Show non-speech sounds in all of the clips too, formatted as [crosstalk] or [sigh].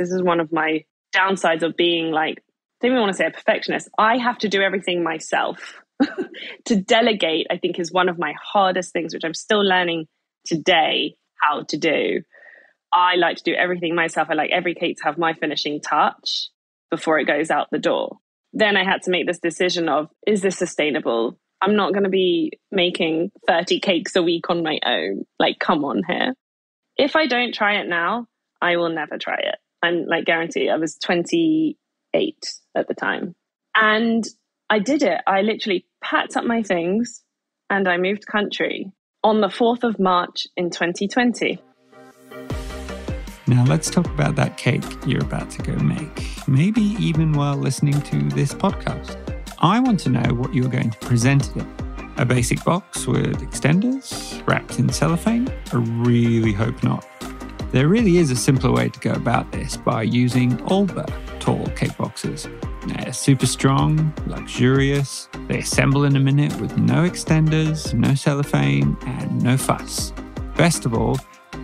This is one of my downsides of being like, I don't even want to say a perfectionist. I have to do everything myself. [laughs] to delegate, I think, is one of my hardest things, which I'm still learning today how to do. I like to do everything myself. I like every cake to have my finishing touch before it goes out the door. Then I had to make this decision of is this sustainable? I'm not going to be making 30 cakes a week on my own. Like, come on here. If I don't try it now, I will never try it. I'm like guarantee. I was 28 at the time. And I did it. I literally packed up my things and I moved country on the 4th of March in 2020. Now, let's talk about that cake you're about to go make, maybe even while listening to this podcast. I want to know what you're going to present it. A basic box with extenders wrapped in cellophane? I really hope not. There really is a simpler way to go about this by using Olbaa tall cake boxes. They're super strong, luxurious, they assemble in a minute with no extenders, no cellophane, and no fuss. Best of all,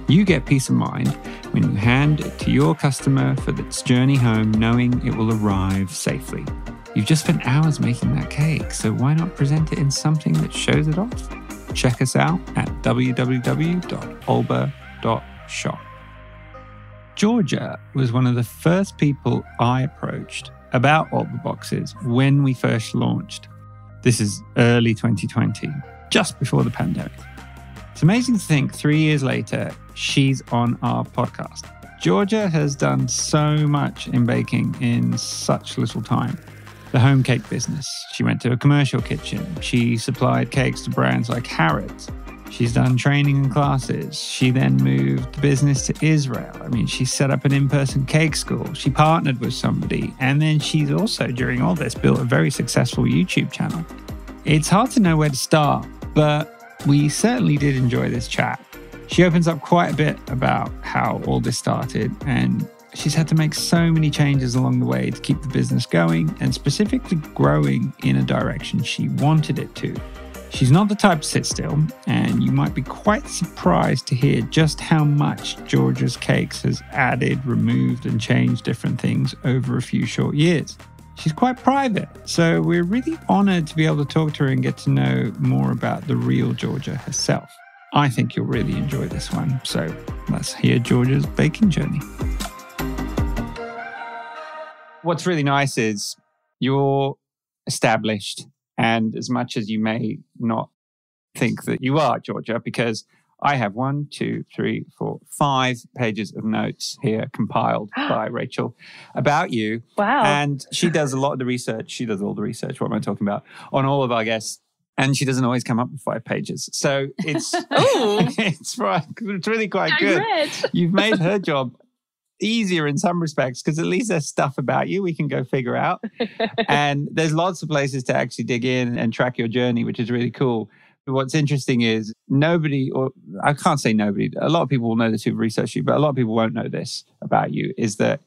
you get peace of mind when you hand it to your customer for its journey home, knowing it will arrive safely. You've just spent hours making that cake, so why not present it in something that shows it off? Check us out at www.olbaa.shop. Georgia was one of the first people I approached about Olbaa boxes when we first launched. This is early 2020, just before the pandemic. It's amazing to think three years later, she's on our podcast. Georgia has done so much in baking in such little time. The home cake business. She went to a commercial kitchen. She supplied cakes to brands like Harrods. She's done training and classes. She then moved the business to Israel. I mean, she set up an in person cake school. She partnered with somebody. And then she's also, during all this, built a very successful YouTube channel. It's hard to know where to start, but we certainly did enjoy this chat. She opens up quite a bit about how all this started, and she's had to make so many changes along the way to keep the business going and specifically growing in a direction she wanted it to. She's not the type to sit still, and you might be quite surprised to hear just how much Georgia's Cakes has added, removed, and changed different things over a few short years she's quite private. So we're really honored to be able to talk to her and get to know more about the real Georgia herself. I think you'll really enjoy this one. So let's hear Georgia's baking journey. What's really nice is you're established. And as much as you may not think that you are, Georgia, because I have one, two, three, four, five pages of notes here compiled [gasps] by Rachel about you. Wow. And she does a lot of the research. She does all the research. What am I talking about? On all of our guests. And she doesn't always come up with five pages. So it's [laughs] [laughs] it's, right it's really quite good. You've made her job easier in some respects because at least there's stuff about you we can go figure out. [laughs] and there's lots of places to actually dig in and track your journey, which is really cool. But what's interesting is nobody, or I can't say nobody, a lot of people will know this who've researched you, but a lot of people won't know this about you is that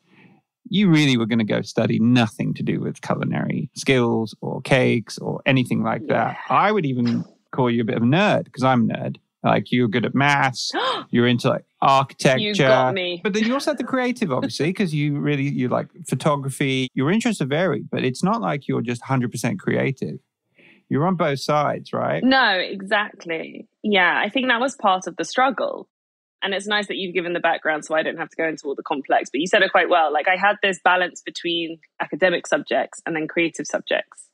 you really were going to go study nothing to do with culinary skills or cakes or anything like that. I would even call you a bit of a nerd because I'm a nerd. Like you're good at maths, [gasps] you're into like architecture. You got me. But then you also have the creative, obviously, because you really you like photography. Your interests are varied, but it's not like you're just 100% creative you're on both sides, right? No, exactly. Yeah, I think that was part of the struggle. And it's nice that you've given the background so I don't have to go into all the complex, but you said it quite well. Like I had this balance between academic subjects and then creative subjects.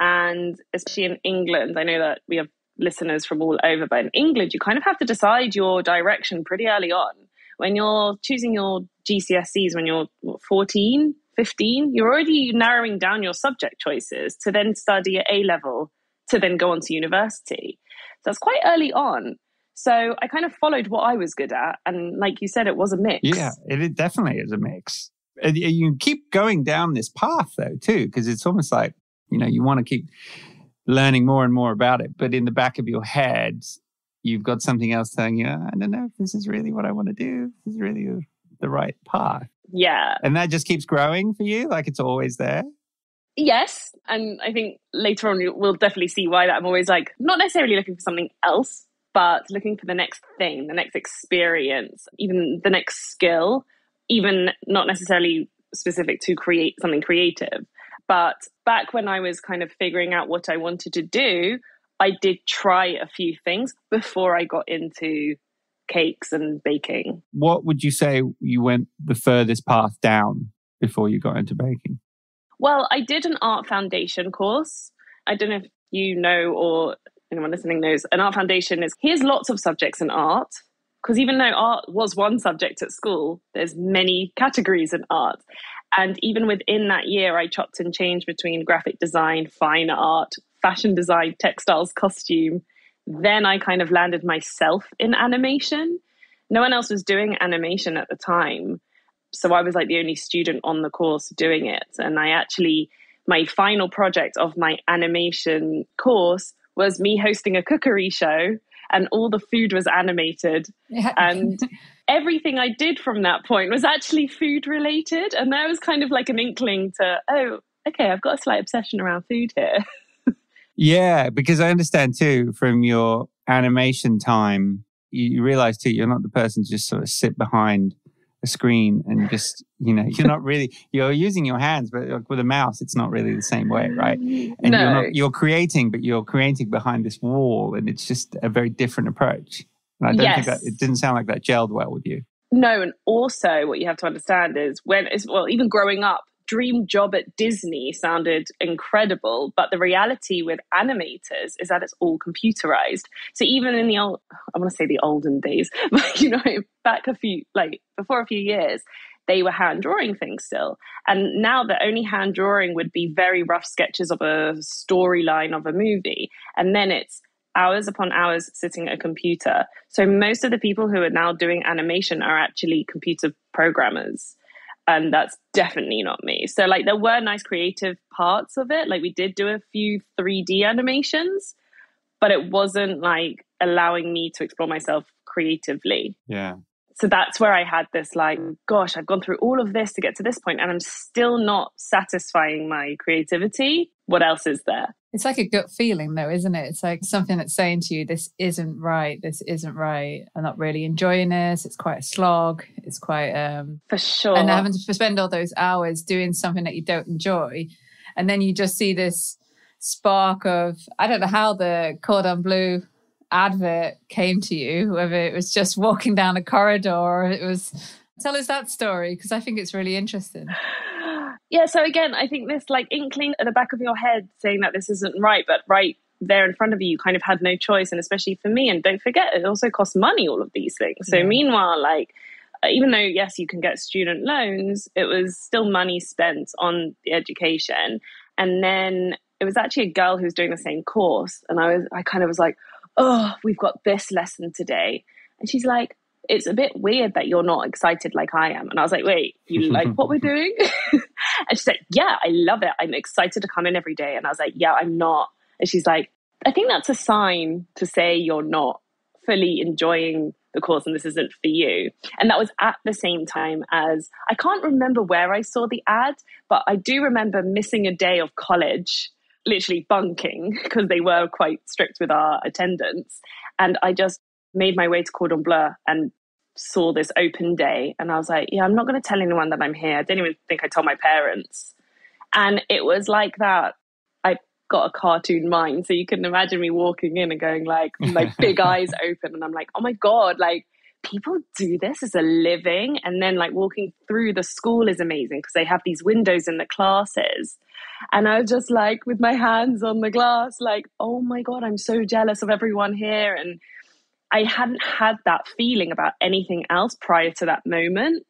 And especially in England, I know that we have listeners from all over, but in England, you kind of have to decide your direction pretty early on. When you're choosing your GCSEs when you're what, 14, 15, you're already narrowing down your subject choices to then study at A level, to then go on to university. So that's quite early on. So I kind of followed what I was good at. And like you said, it was a mix. Yeah, it definitely is a mix. And you keep going down this path though, too, because it's almost like, you know, you want to keep learning more and more about it. But in the back of your head, you've got something else telling you, I don't know if this is really what I want to do. This is really the right path. Yeah. And that just keeps growing for you? Like it's always there? Yes. And I think later on we'll definitely see why that I'm always like, not necessarily looking for something else, but looking for the next thing, the next experience, even the next skill even not necessarily specific to create something creative. But back when I was kind of figuring out what I wanted to do, I did try a few things before I got into cakes and baking. What would you say you went the furthest path down before you got into baking? Well, I did an art foundation course. I don't know if you know or anyone listening knows. An art foundation is here's lots of subjects in art. Because even though art was one subject at school, there's many categories in art. And even within that year, I chopped and changed between graphic design, fine art, fashion design, textiles, costume. Then I kind of landed myself in animation. No one else was doing animation at the time. So I was like the only student on the course doing it. And I actually, my final project of my animation course was me hosting a cookery show and all the food was animated. Yeah. And [laughs] everything I did from that point was actually food related. And that was kind of like an inkling to, oh, okay, I've got a slight obsession around food here. [laughs] yeah, because I understand too from your animation time, you realize too, you're not the person to just sort of sit behind a screen and just you know you're not really [laughs] you're using your hands but with a mouse it's not really the same way right and no. you're not you're creating but you're creating behind this wall and it's just a very different approach and i don't yes. think that it didn't sound like that gelled well with you no and also what you have to understand is when it's well even growing up dream job at Disney sounded incredible, but the reality with animators is that it's all computerized. So even in the old, I want to say the olden days, [laughs] but you know, back a few, like before a few years, they were hand drawing things still. And now the only hand drawing would be very rough sketches of a storyline of a movie. And then it's hours upon hours sitting at a computer. So most of the people who are now doing animation are actually computer programmers and that's definitely not me. So like there were nice creative parts of it. Like we did do a few 3D animations, but it wasn't like allowing me to explore myself creatively. Yeah. So that's where I had this like, gosh, I've gone through all of this to get to this point and I'm still not satisfying my creativity. What else is there? It's like a gut feeling, though, isn't it? It's like something that's saying to you, this isn't right. This isn't right. I'm not really enjoying this. It's quite a slog. It's quite. um For sure. And having to spend all those hours doing something that you don't enjoy. And then you just see this spark of, I don't know how the cordon bleu advert came to you, whether it was just walking down a corridor or it was. Tell us that story because I think it's really interesting. [sighs] yeah, so again, I think this like inkling at the back of your head saying that this isn't right, but right there in front of you, you kind of had no choice. And especially for me, and don't forget, it also costs money, all of these things. So, yeah. meanwhile, like, uh, even though, yes, you can get student loans, it was still money spent on the education. And then it was actually a girl who was doing the same course. And I was, I kind of was like, oh, we've got this lesson today. And she's like, it's a bit weird that you're not excited like I am. And I was like, wait, you [laughs] like what we're doing? [laughs] and she's like, yeah, I love it. I'm excited to come in every day. And I was like, yeah, I'm not. And she's like, I think that's a sign to say you're not fully enjoying the course and this isn't for you. And that was at the same time as I can't remember where I saw the ad, but I do remember missing a day of college, literally bunking [laughs] because they were quite strict with our attendance. And I just made my way to Cordon Bleu and saw this open day. And I was like, yeah, I'm not going to tell anyone that I'm here. I didn't even think I told my parents. And it was like that. I got a cartoon mind. So you can imagine me walking in and going like, my big [laughs] eyes open. And I'm like, oh my God, like people do this as a living. And then like walking through the school is amazing because they have these windows in the classes. And I was just like with my hands on the glass, like, oh my God, I'm so jealous of everyone here. And I hadn't had that feeling about anything else prior to that moment.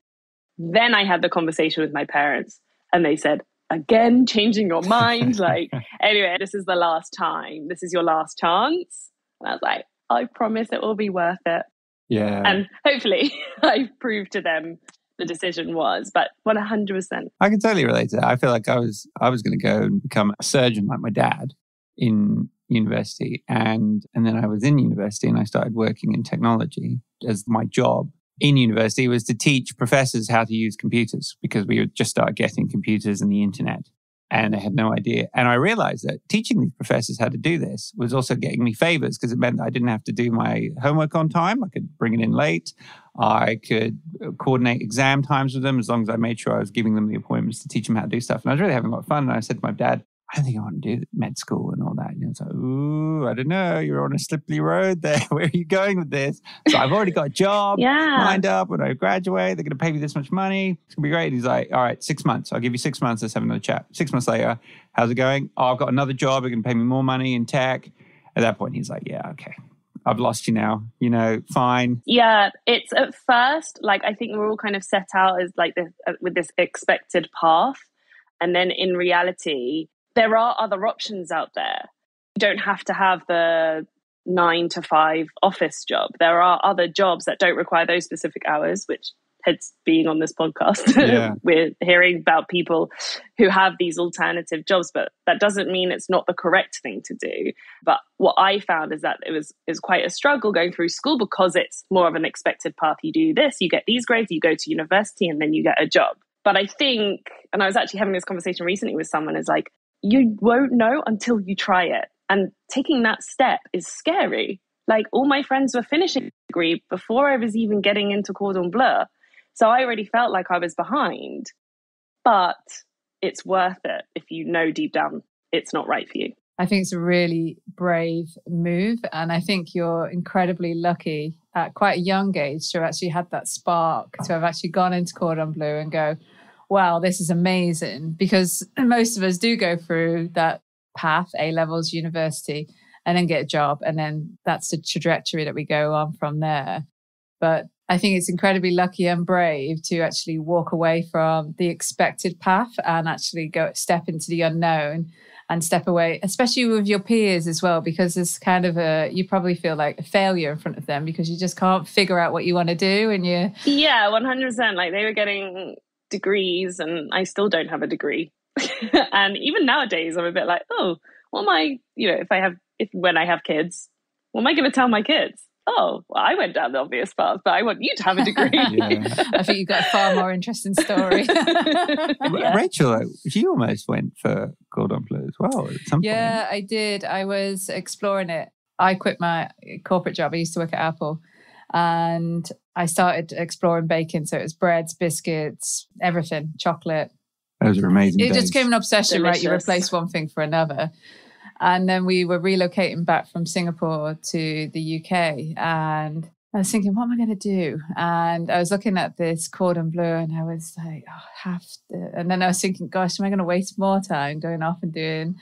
Then I had the conversation with my parents, and they said, again, changing your mind. [laughs] like, anyway, this is the last time. This is your last chance. And I was like, I promise it will be worth it. Yeah. And hopefully [laughs] I proved to them the decision was, but 100%. I can totally relate to that. I feel like I was, I was going to go and become a surgeon like my dad in university and and then I was in university and I started working in technology as my job in university was to teach professors how to use computers because we would just start getting computers and the internet and I had no idea. And I realized that teaching these professors how to do this was also getting me favors because it meant I didn't have to do my homework on time. I could bring it in late. I could uh, coordinate exam times with them as long as I made sure I was giving them the appointments to teach them how to do stuff. And I was really having a lot of fun. And I said to my dad, I don't think I want to do med school and all that. And was like, Ooh, I don't know. You're on a slippery road there. [laughs] Where are you going with this? So I've already got a job Yeah. lined up when I graduate. They're going to pay me this much money. It's going to be great. He's like, All right, six months. I'll give you six months. Let's have another chat. Six months later, how's it going? Oh, I've got another job. They're going to pay me more money in tech. At that point, he's like, Yeah, okay. I've lost you now. You know, fine. Yeah, it's at first like I think we're all kind of set out as like this uh, with this expected path, and then in reality, there are other options out there. You don't have to have the nine to five office job. There are other jobs that don't require those specific hours, which hence being on this podcast, [laughs] Yeah. we're hearing about people who have these alternative jobs, but that doesn't mean it's not the correct thing to do. But what I found is that it was is quite a struggle going through school because it's more of an expected path. You do this, you get these grades, you go to university, and then you get a job. But I think, and I was actually having this conversation recently with someone, is like, you won't know until you try it. And taking that step is scary. Like all my friends were finishing degree before I was even getting into cordon bleu. So I already felt like I was behind. But it's worth it if you know deep down it's not right for you. I think it's a really brave move. And I think you're incredibly lucky at quite a young age to have actually had that spark, to have actually gone into Cordon Bleu and go, wow, this is amazing. Because [clears throat] most of us do go through that path, A levels, university, and then get a job. And then that's the trajectory that we go on from there. But I think it's incredibly lucky and brave to actually walk away from the expected path and actually go step into the unknown and step away, especially with your peers as well, because it's kind of a you probably feel like a failure in front of them because you just can't figure out what you want to do and you Yeah, 100%. Like they were getting degrees and I still don't have a degree. [laughs] and even nowadays, I'm a bit like, oh, what am I, you know, if I have, if when I have kids, what am I going to tell my kids? Oh, well, I went down the obvious path, but I want you to have a degree. [laughs] Yeah. I think you've got a far more interesting story. [laughs] Yeah. Rachel, uh, she almost went for Cordon Bleu as well at some Yeah, I did. I was exploring it. I quit my corporate job. I used to work at Apple and I started exploring baking. So it was breads, biscuits, everything, chocolate. point. Those are amazing. It just became an obsession, right? You replace one thing for another. And then we were relocating back from Singapore to the UK. And I was thinking, what am I going to do? And I was looking at this cordon bleu and I was like, oh, I have to. And then I was thinking, gosh, am I going to waste more time going off and doing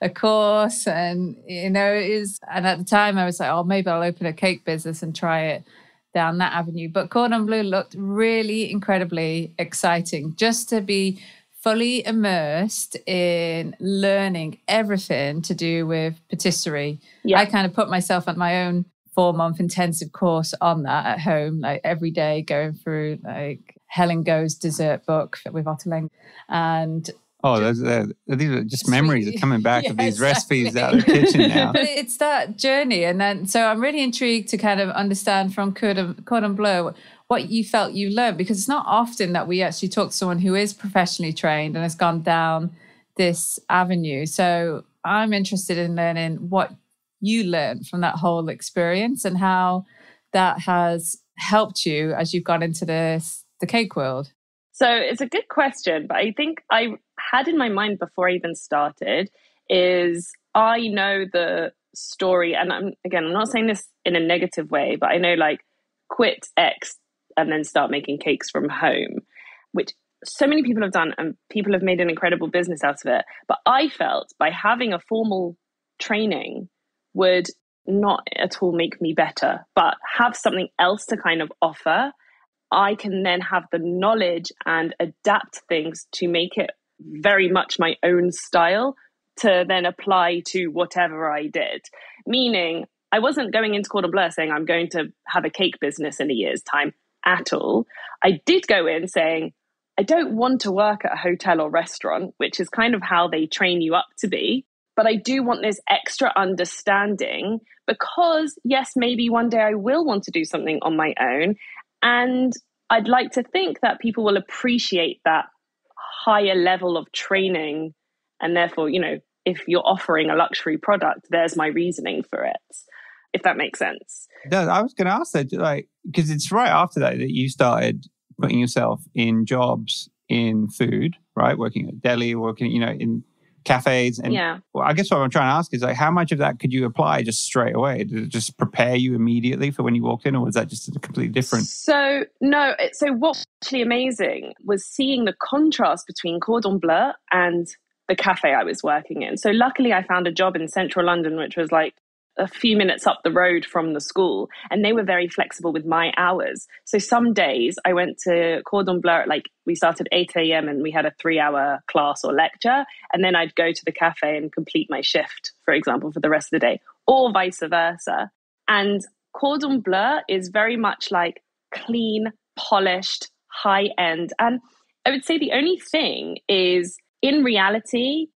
a course? And, you know, it is. And at the time I was like, oh, maybe I'll open a cake business and try it down that avenue. But cordon bleu looked really incredibly exciting just to be fully immersed in learning everything to do with patisserie. Yeah. I kind of put myself on my own four month intensive course on that at home, like every day going through like Helen Goh's dessert book with Ottolenghi. And Oh, those, uh, these are just Sweet. memories are coming back of Yeah, these [laughs] recipes out of the kitchen now. [laughs] but it's that journey. And then, so I'm really intrigued to kind of understand from Cordon, Cordon Bleu what you felt you learned, because it's not often that we actually talk to someone who is professionally trained and has gone down this avenue. So I'm interested in learning what you learned from that whole experience and how that has helped you as you've gone into this, the cake world. So it's a good question, but I think I had in my mind before I even started is I know the story, and I'm again, I'm not saying this in a negative way, but I know like quit X and then start making cakes from home, which so many people have done, and people have made an incredible business out of it. But I felt by having a formal training would not at all make me better, but have something else to kind of offer. I can then have the knowledge and adapt things to make it very much my own style to then apply to whatever I did. Meaning, I wasn't going into Cordon Bleu saying I'm going to have a cake business in a year's time at all. I did go in saying, I don't want to work at a hotel or restaurant, which is kind of how they train you up to be. But I do want this extra understanding because, yes, maybe one day I will want to do something on my own. And I'd like to think that people will appreciate that higher level of training. And therefore, you know, if you're offering a luxury product, there's my reasoning for it. if that makes sense. No, I was going to ask that, like, because it's right after that that you started putting yourself in jobs in food, right? Working at deli, working, you know, in cafes. And yeah. well, I guess what I'm trying to ask is like, how much of that could you apply just straight away? Did it just prepare you immediately for when you walked in, or was that just a completely different? So no. So what's actually amazing was seeing the contrast between Cordon Bleu and the cafe I was working in. So luckily, I found a job in central London, which was like a few minutes up the road from the school and they were very flexible with my hours. So some days I went to Cordon Bleu like we started 8 a.m. and we had a three hour class or lecture. And then I'd go to the cafe and complete my shift, for example, for the rest of the day, or vice versa. And Cordon Bleu is very much like clean, polished, high end. And I would say the only thing is in reality,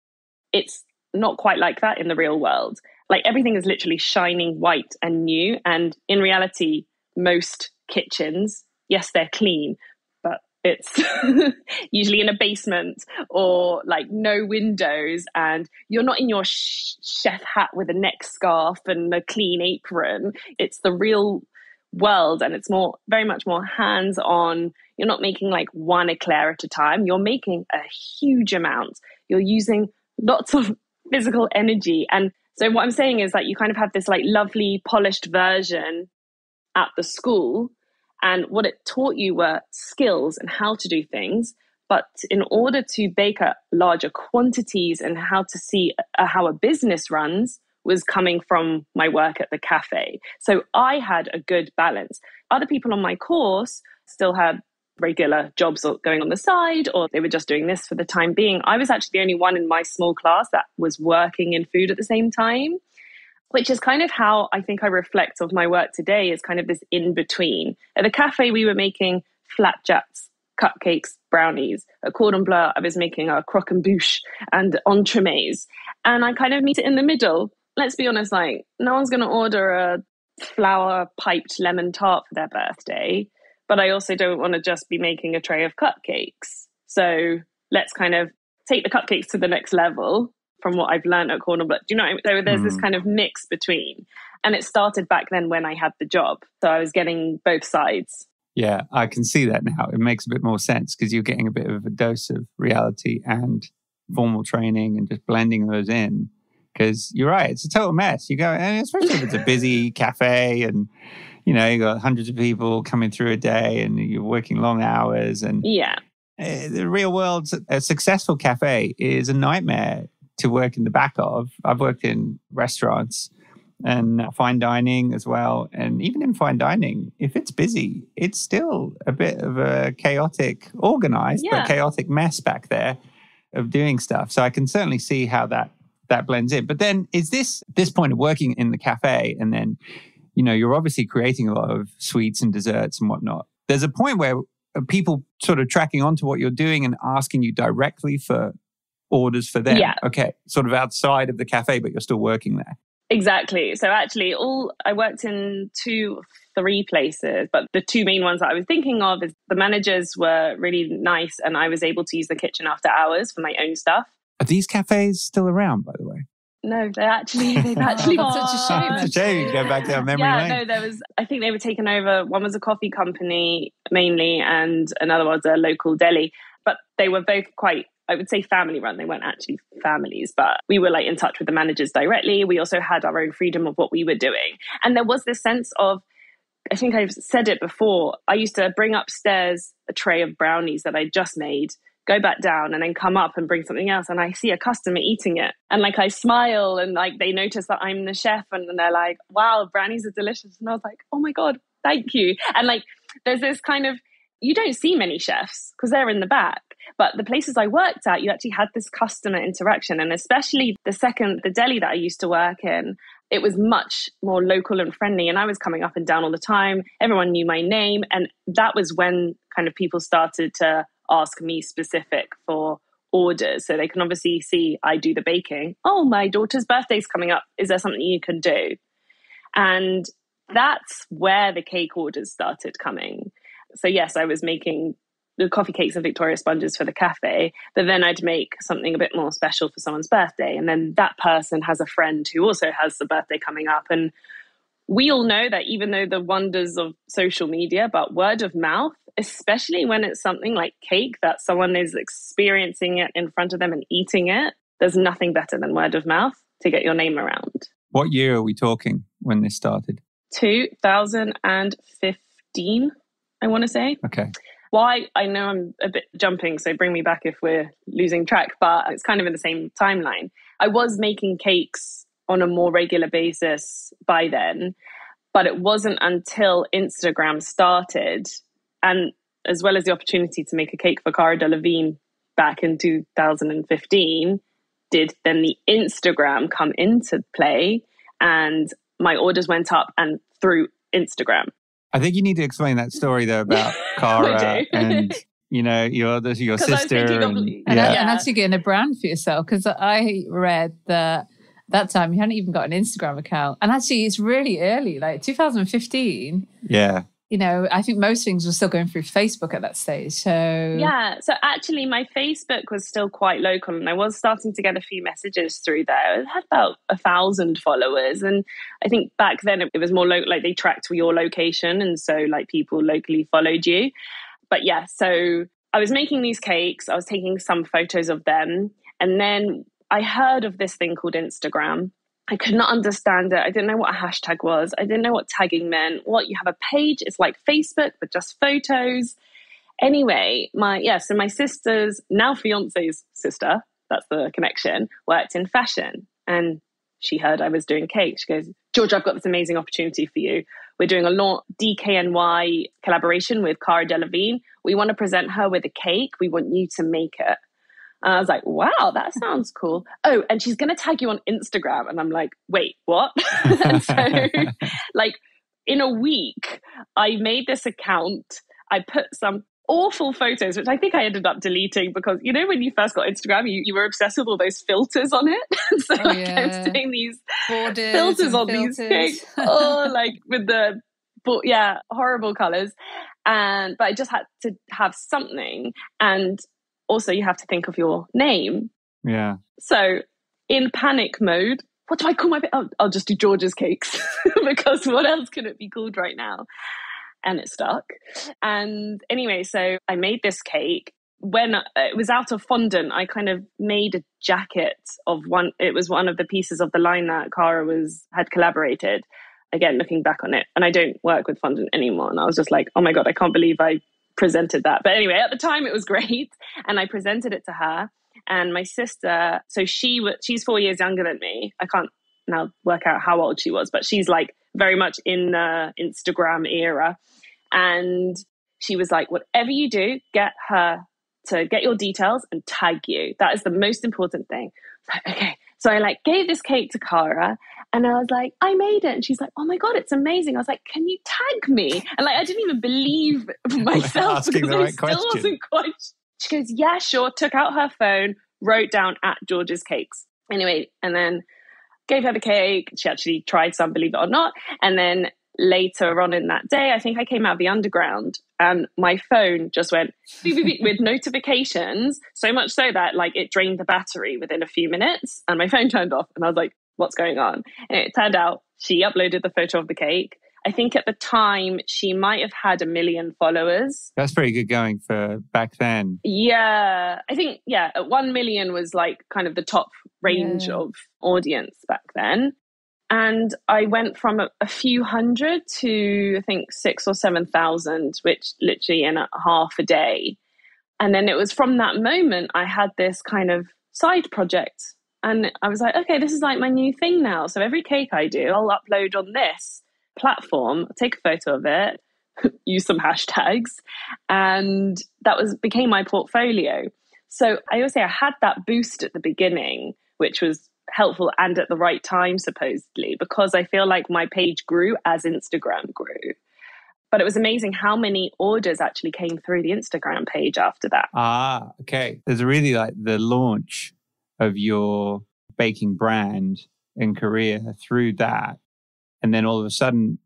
it's not quite like that in the real world like everything is literally shining white and new. And in reality, most kitchens, yes, they're clean, but it's [laughs] usually in a basement or like no windows and you're not in your sh- chef hat with a neck scarf and a clean apron. It's the real world and it's more very much more hands on you're not making like one eclair at a time. You're making a huge amount. You're using lots of physical energy and so what I'm saying is that you kind of have this like lovely polished version at the school and what it taught you were skills and how to do things. But in order to bake at larger quantities and how to see uh, how a business runs was coming from my work at the cafe. So i had a good balance. Other people on my course still had regular jobs going on the side or they were just doing this for the time being. I was actually the only one in my small class that was working in food at the same time, which is kind of how I think I reflect of my work today is kind of this in between. At the cafe, we were making flapjacks, cupcakes, brownies. At Cordon Bleu, I was making a croquembouche and entremets. And I kind of meet it in the middle. Let's be honest, like, no one's going to order a flower piped lemon tart for their birthday but I also don't want to just be making a tray of cupcakes. So let's kind of take the cupcakes to the next level from what I've learned at Cordon But Do you know, there's mm. this kind of mix between. And it started back then when I had the job. So I was getting both sides. Yeah, I can see that now. It makes a bit more sense because you're getting a bit of a dose of reality and formal training and just blending those in. Because you're right, it's a total mess. You go, and especially if it's a busy [laughs] cafe and you know, you got hundreds of people coming through a day and you're working long hours. And yeah, eh, the real world, a successful cafe is a nightmare to work in the back of. I've worked in restaurants and fine dining as well. And even in fine dining, if it's busy, it's still a bit of a chaotic, organized, yeah. but chaotic mess back there of doing stuff. So I can certainly see how that that blends in. But then is this this point of working in the cafe and then you know, you're obviously creating a lot of sweets and desserts and whatnot. There's a point where uh, people sort of tracking onto what you're doing and asking you directly for orders for them. Yeah. Okay. Sort of outside of the cafe, but you're still working there. Exactly. So actually all I worked in two three places, but the two main ones that I was thinking of is the managers were really nice and I was able to use the kitchen after hours for my own stuff. Are these cafes still around, by the way? No, they actually [laughs] they've actually oh, such a shame. It's a shame you go back down memory yeah, lane. no, there was. I think they were taken over. One was a coffee company mainly, and another was a local deli. But they were both quite, I would say, family run. They weren't actually families, but we were like in touch with the managers directly. We also had our own freedom of what we were doing, and there was this sense of. I think I've said it before. I used to bring upstairs a tray of brownies that I just made go back down and then come up and bring something else. And I see a customer eating it. And like I smile and like they notice that I'm the chef and they're like wow brownies are delicious. And I was like oh my god thank you. And like there's this kind of you don't see many chefs because they're in the back. But the places I worked at you actually had this customer interaction. And especially the second the deli that I used to work in it was much more local and friendly. And I was coming up and down all the time. Everyone knew my name. And that was when kind of people started to ask me specific for orders. So they can obviously see I do the baking. Oh, my daughter's birthday's coming up. Is there something you can do? And that's where the cake orders started coming. So, yes, I was making the coffee cakes and Victoria sponges for the cafe, but then I'd make something a bit more special for someone's birthday. And then that person has a friend who also has a birthday coming up. And we all know that even though the wonders of social media, but word of mouth, especially when it's something like cake that someone is experiencing it in front of them and eating it, there's nothing better than word of mouth to get your name around. What year are we talking when this started? 2015, I want to say. Okay. Why? I know I'm a bit jumping, so bring me back if we're losing track, but it's kind of in the same timeline. I was making cakes on a more regular basis by then, but it wasn't until Instagram started and as well as the opportunity to make a cake for Cara Delevingne back in 2015 did then the Instagram come into play and my orders went up and through Instagram. I think you need to explain that story though about [laughs] Cara and you know your your sister and, of, and, yeah. and actually getting a brand for yourself because I read that that time you hadn't even got an Instagram account. And actually it's really early like 2015 yeah you know, I think most things were still going through Facebook at that stage. So yeah, so actually, my Facebook was still quite local, and I was starting to get a few messages through there. I had about a thousand followers, and I think back then it was more local, like they tracked your location, and so like people locally followed you. But yeah, so I was making these cakes. I was taking some photos of them, and then I heard of this thing called Instagram I could not understand it. I didn't know what a hashtag was. I didn't know what tagging meant. What you have a page, it's like Facebook, but just photos. Anyway, my yeah, so my sister's now fiance's sister, that's the connection, worked in fashion. And she heard I was doing cake. She goes, George, I've got this amazing opportunity for you. We're doing a launch DKNY collaboration with Cara Delevingne. We want to present her with a cake. We want you to make it. And I was like, wow, that sounds cool. Oh, and she's going to tag you on Instagram. And I'm like, wait, what? [laughs] and so, [laughs] like, in a week, I made this account. I put some awful photos, which I think I ended up deleting because, you know, when you first got Instagram, you, you were obsessed with all those filters on it. [laughs] so, oh, like, I was doing these Borders filters on filters. these oh, like with the, but yeah, horrible colors. And, but I just had to have something. And also you have to think of your name. Yeah. So in panic mode, what do I call my? Oh, I'll just do Georgia's cakes [laughs] because what else can it be called right now? And it stuck. And anyway, so I made this cake. When uh, it was out of fondant, I kind of made a jacket of one. It was one of the pieces of the line that Cara was had collaborated. Again, looking back on it, and I don't work with fondant anymore. And I was just like, oh my god, I can't believe I presented that. But anyway, at the time it was [laughs] great, and I presented it to her. And my sister, so she she's four years younger than me. I can't now work out how old she was, but she's like very much in the Instagram era. And she was like, whatever you do, get her to get your details and tag you. That is the most important thing. Like, okay. So I like gave this cake to Cara and I was like, I made it. And she's like, oh my God, it's amazing. I was like, can you tag me? And like, I didn't even believe [laughs] myself because I right still question. wasn't quite. [laughs] She goes, yeah, sure. Took out her phone, wrote down at Georgia's Cakes. Anyway, and then gave her the cake. She actually tried some, believe it or not. And then later on in that day, I think I came out of the underground and my phone just went beep, beep, beep, with [laughs] notifications, so much so that like it drained the battery within a few minutes and my phone turned off. And I was like, what's going on? And it turned out she uploaded the photo of the cake. I think at the time she might have had a million followers. That's pretty good going for back then. Yeah. I think, yeah, 1 million was like kind of the top range yeah. of audience back then. And I went from a, a few hundred to, I think, six or 7,000, which literally in a half a day. And then it was from that moment I had this kind of side project and I was like, okay, this is like my new thing now. So every cake I do, I'll upload on this platform, take a photo of it, [laughs] use some hashtags, and that was became my portfolio. So I always say I had that boost at the beginning, which was helpful and at the right time, supposedly, because I feel like my page grew as Instagram grew. But it was amazing how many orders actually came through the Instagram page after that. Ah, okay. There's really like the launch of your baking brand in career through that. And then all of a sudden,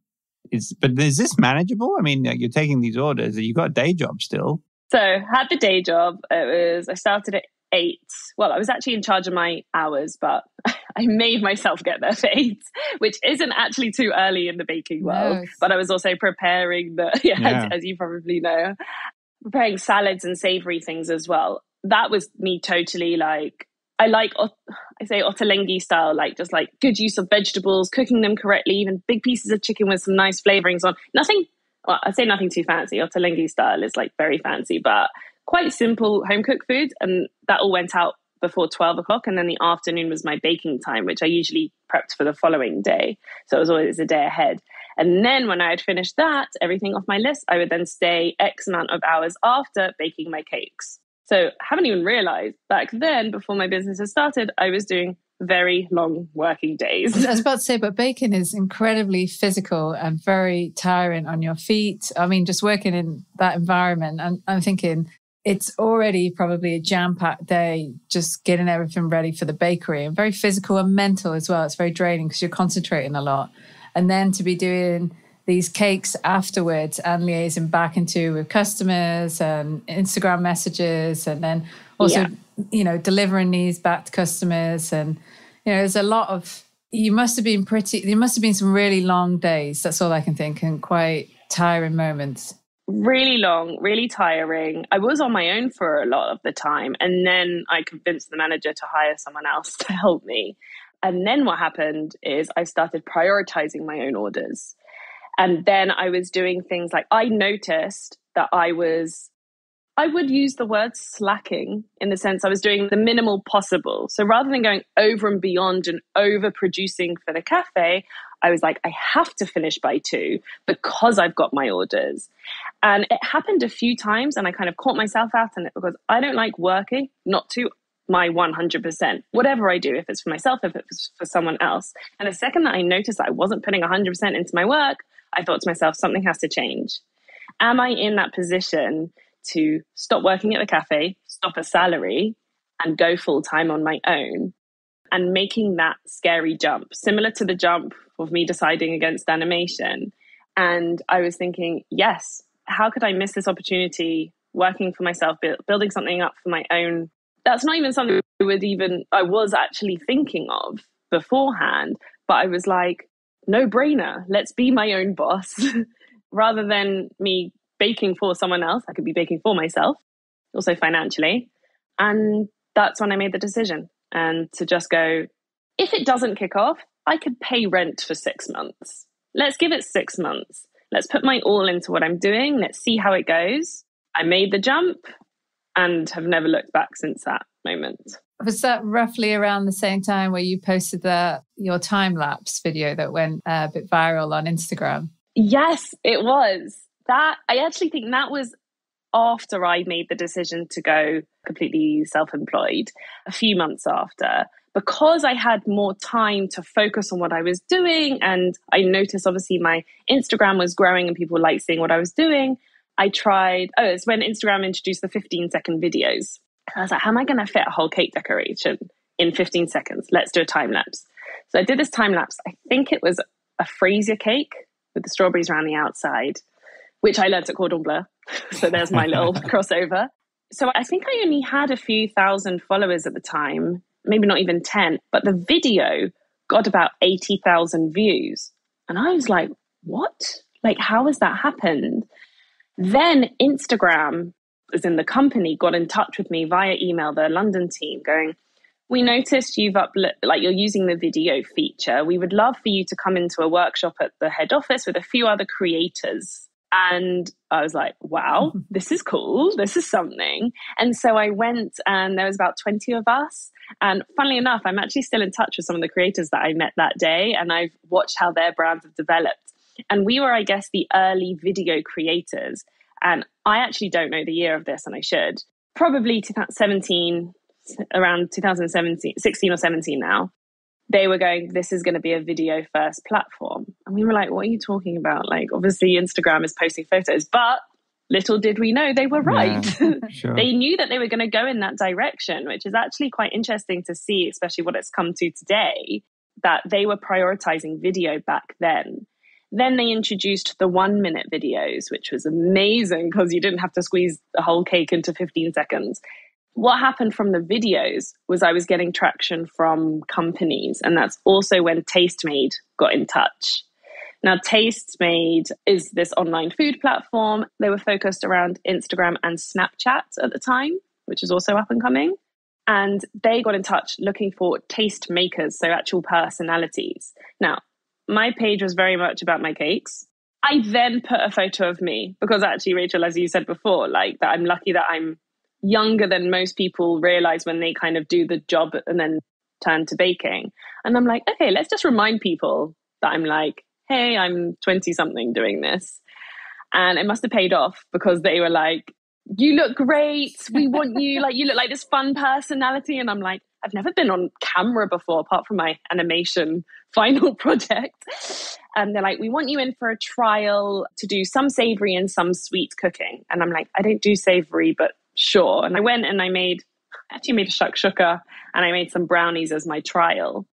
is but is this manageable? I mean, you're taking these orders. You've got a day job still. So had the day job. It was I started at eight. Well, I was actually in charge of my hours, but [laughs] I made myself get there for eight, which isn't actually too early in the baking world. Yes. But I was also preparing the, yeah, [laughs] yeah. As, as you probably know, preparing salads and savory things as well. That was me totally like, I like, I say ottolenghi style, like just like good use of vegetables, cooking them correctly, even big pieces of chicken with some nice flavorings on. Nothing, well, I'd say nothing too fancy. Ottolenghi style is like very fancy, but quite simple home cooked food. And that all went out before 12 o'clock. And then the afternoon was my baking time, which I usually prepped for the following day. So it was always a day ahead. And then when I had finished that, everything off my list, I would then stay X amount of hours after baking my cakes. So I haven't even realized back then, before my business had started, I was doing very long working days. I was [laughs] about to say, but baking is incredibly physical and very tiring on your feet. I mean, just working in that environment, and I'm thinking it's already probably a jam packed day, just getting everything ready for the bakery and very physical and mental as well. It's very draining because you're concentrating a lot and then to be doing these cakes afterwards and liaising back into with customers and Instagram messages and then also yeah. you know delivering these back to customers. And you know there's a lot of you must have been pretty there must have been some really long days. That's all I can think and quite tiring moments. Really long really tiring. I was on my own for a lot of the time and then I convinced the manager to hire someone else [laughs] to help me. And then what happened is I started prioritizing my own orders. And then I was doing things like I noticed that I was, I would use the word slacking in the sense I was doing the minimal possible. So rather than going over and beyond and over producing for the cafe, I was like, I have to finish by two because I've got my orders. And it happened a few times and I kind of caught myself out in it because I don't like working not to my 100%, whatever I do, if it's for myself, if it's for someone else. And the second that I noticed that I wasn't putting 100% into my work, I thought to myself, something has to change. Am I in that position to stop working at the cafe, stop a salary, and go full time on my own? And making that scary jump, similar to the jump of me deciding against animation. And I was thinking, yes, how could I miss this opportunity working for myself, building something up for my own that's not even something I would even I was actually thinking of beforehand. But I was like, no brainer. Let's be my own boss [laughs] rather than me baking for someone else. I could be baking for myself, also financially. And that's when I made the decision and to just go, if it doesn't kick off, I could pay rent for six months. Let's give it six months. Let's put my all into what I'm doing. Let's see how it goes. I made the jump and have never looked back since that moment. Was that roughly around the same time where you posted the your time lapse video that went uh, a bit viral on Instagram? Yes, it was. That I actually think that was after I made the decision to go completely self-employed, a few months after, because I had more time to focus on what I was doing and I noticed obviously my Instagram was growing and people liked seeing what I was doing. I tried, oh, it's when Instagram introduced the 15 second videos. I was like, how am I going to fit a whole cake decoration in 15 seconds? Let's do a time lapse. So I did this time lapse. I think it was a fraisier cake with the strawberries around the outside, which I learned at Cordon Bleu. [laughs] so there's my little [laughs] crossover. So I think I only had a few thousand followers at the time, maybe not even 10, but the video got about 80,000 views. And I was like, what? Like, how has that happened? Then Instagram, as in the company, got in touch with me via email, the London team, going, we noticed you've up like you're using the video feature. We would love for you to come into a workshop at the head office with a few other creators. And I was like, wow, [laughs] this is cool. This is something. And so I went and there was about 20 of us. And funnily enough, I'm actually still in touch with some of the creators that I met that day. And I've watched how their brands have developed. And we were, I guess, the early video creators. And I actually don't know the year of this, and I should. Probably 2017, around 2017, 16 or 17 now. They were going, this is going to be a video first platform. And we were like, what are you talking about? Like, obviously, Instagram is posting photos, but little did we know they were right. Yeah, [laughs] sure. they knew that they were going to go in that direction, which is actually quite interesting to see, especially what it's come to today, that they were prioritizing video back then. Then they introduced the one minute videos, which was amazing because you didn't have to squeeze the whole cake into 15 seconds. what happened from the videos was I was getting traction from companies, and that's also when Tastemade got in touch. Now, Tastemade is this online food platform. They were focused around Instagram and Snapchat at the time, which is also up and coming. And they got in touch looking for taste makers, so actual personalities. Now, my page was very much about my cakes. I then put a photo of me because actually, Rachel, as you said before, like that I'm lucky that I'm younger than most people realize when they kind of do the job and then turn to baking. And I'm like, okay, let's just remind people that I'm like, hey, I'm 20 something doing this. And it must have paid off because they were like, you look great. We want you. [laughs] Like, you look like this fun personality. And I'm like, I've never been on camera before, apart from my animation [laughs] final project. And they're like, we want you in for a trial to do some savory and some sweet cooking. And I'm like, I don't do savory, but sure. And I went and I made, actually made a shakshuka and I made some brownies as my trial.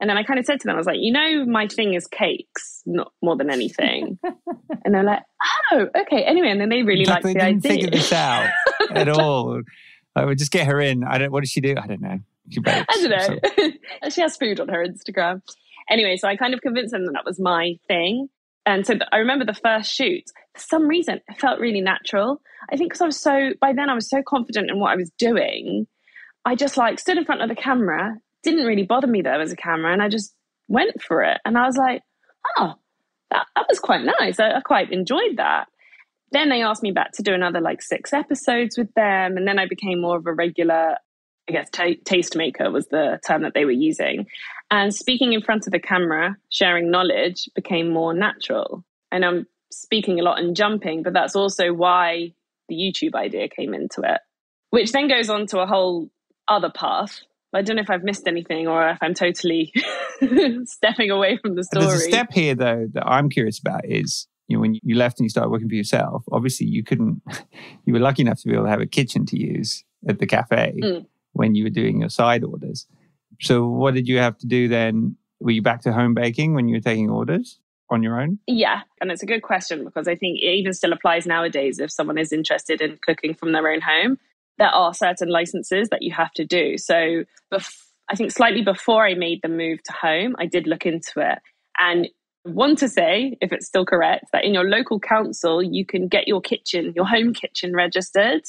And then I kind of said to them, I was like, you know, my thing is cakes, not more than anything. [laughs] and they're like, oh, okay. Anyway, and then they really liked they the didn't idea. figure this out [laughs] at all. I would just get her in. I don't. What does she do? I don't know. I don't know. [laughs] she has food on her Instagram. Anyway, so I kind of convinced them that that was my thing. And so I remember the first shoot, for some reason, it felt really natural. I think because I was so, by then I was so confident in what I was doing. I just like stood in front of the camera, didn't really bother me that there was a camera, and I just went for it. And I was like, oh, that, that was quite nice. I, I quite enjoyed that. Then they asked me back to do another like six episodes with them. And then I became more of a regular I guess ta tastemaker was the term that they were using. And speaking in front of the camera, sharing knowledge became more natural. And I'm speaking a lot and jumping, but that's also why the YouTube idea came into it, which then goes on to a whole other path. I don't know if I've missed anything or if I'm totally [laughs] stepping away from the story. There's a step here though that I'm curious about is you know when you left and you started working for yourself. Obviously, you couldn't. [laughs] You were lucky enough to be able to have a kitchen to use at the cafe Mm. When you were doing your side orders. So, what did you have to do then? Were you back to home baking when you were taking orders on your own? Yeah, and it's a good question because I think it even still applies nowadays if someone is interested in cooking from their own home. There are certain licenses that you have to do. So, bef- I think slightly before I made the move to home, I did look into it and want to say, if it's still correct, that in your local council, you can get your kitchen, your home kitchen registered